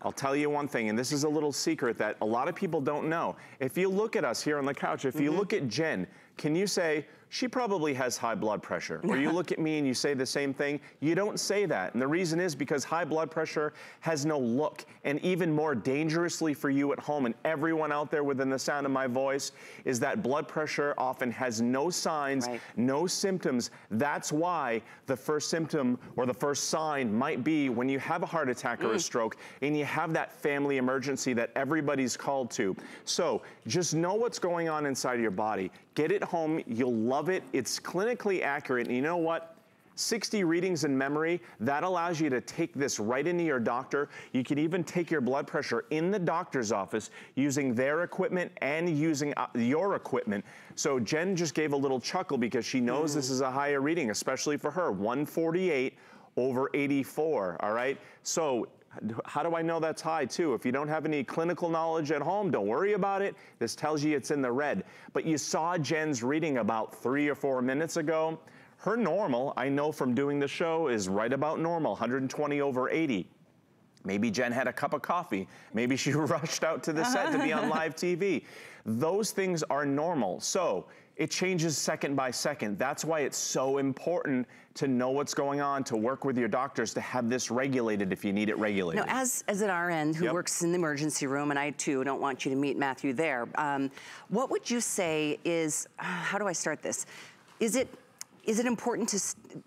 Speaker 13: I'll tell you one thing, and this is a little secret that a lot of people don't know. If you look at us here on the couch, if you mm-hmm. look at Jen, can you say, she probably has high blood pressure? Or you look at me and you say the same thing? You don't say that. And the reason is because high blood pressure has no look. And even more dangerously for you at home and everyone out there within the sound of my voice is that blood pressure often has no signs, no symptoms. That's why the first symptom or the first sign might be when you have a heart attack or a
Speaker 14: Mm.
Speaker 13: stroke and you have that family emergency that everybody's called to. So just know what's going on inside of your body. Get it home. You'll love it. It's clinically accurate. And you know what? 60 readings in memory, that allows you to take this right into your doctor. You can even take your blood pressure in the doctor's office using their equipment and using uh, your equipment. So Jen just gave a little chuckle because she knows this is a higher reading, especially for her, 148 over 84, all right? So how do I know that's high too? If you don't have any clinical knowledge at home, don't worry about it. This tells you it's in the red. But you saw Jen's reading about three or four minutes ago. Her normal, I know from doing the show, is right about normal, 120 over 80. Maybe Jen had a cup of coffee. Maybe she [LAUGHS] rushed out to the set to be on [LAUGHS] live TV. Those things are normal. So it changes second by second. That's why it's so important to know what's going on, to work with your doctors, to have this regulated if you need it regulated.
Speaker 1: Now, as, as an RN who
Speaker 13: Yep.
Speaker 1: works in the emergency room, and I too don't want you to meet Matthew there, um, what would you say is, how do I start this? Is it, is it important to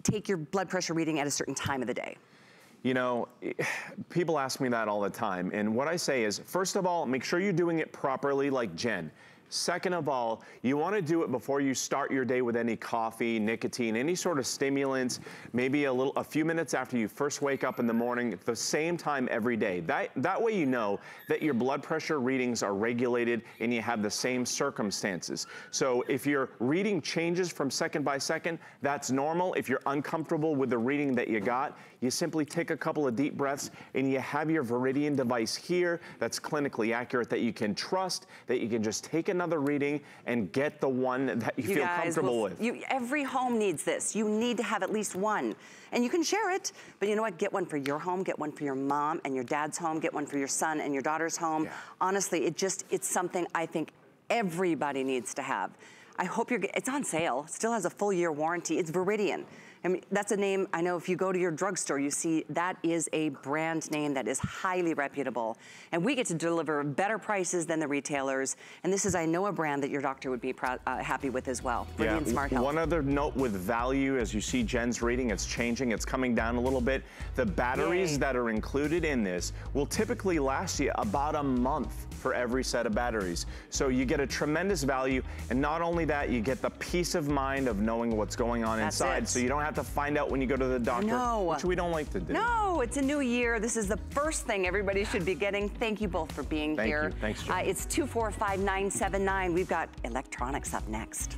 Speaker 1: take your blood pressure reading at a certain time of the day?
Speaker 13: You know, [SIGHS] people ask me that all the time. And what I say is, first of all, make sure you're doing it properly like Jen. Second of all, you want to do it before you start your day with any coffee, nicotine, any sort of stimulants, maybe a little a few minutes after you first wake up in the morning, at the same time every day. That that way you know that your blood pressure readings are regulated and you have the same circumstances. So if your reading changes from second by second, that's normal. If you're uncomfortable with the reading that you got, you simply take a couple of deep breaths and you have your Veridian device here that's clinically accurate that you can trust, that you can just take another reading and get the one that you, feel
Speaker 1: guys
Speaker 13: comfortable
Speaker 1: will-
Speaker 13: with.
Speaker 1: You, every home needs this. You need to have at least one. And you can share it, but you know what? Get one for your home, get one for your mom and your dad's home, get one for your son and your daughter's home. Honestly, it just, it's something I think everybody needs to have. I hope you're, it's on sale, still has a full year warranty. It's Veridian. I mean, that's a name, I know if you go to your drugstore, you see that is a brand name that is highly reputable. And we get to deliver better prices than the retailers. And this is, I know, a brand that your doctor would be proud, uh, happy with as well. Veridian Smart Health.
Speaker 13: One other note with value, as you see Jen's reading, it's changing, it's coming down a little bit. The batteries Yay. that are included in this will typically last you about a month for every set of batteries. So you get a tremendous value. And not only that, you get the peace of mind of knowing what's going on That's inside. It. So you don't have to find out when you go to the doctor, no. which we don't like to do.
Speaker 1: No, it's a new year. This is the first thing everybody should be getting. Thank you both for being here.
Speaker 13: Thank
Speaker 1: here.
Speaker 13: You. Thanks,
Speaker 1: uh, It's 245979. We've got electronics up next.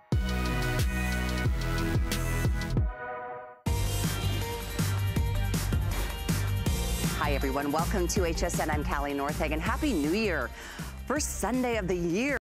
Speaker 1: Hi, everyone. Welcome to HSN. I'm Callie Northagen. Happy New Year. First Sunday of the year.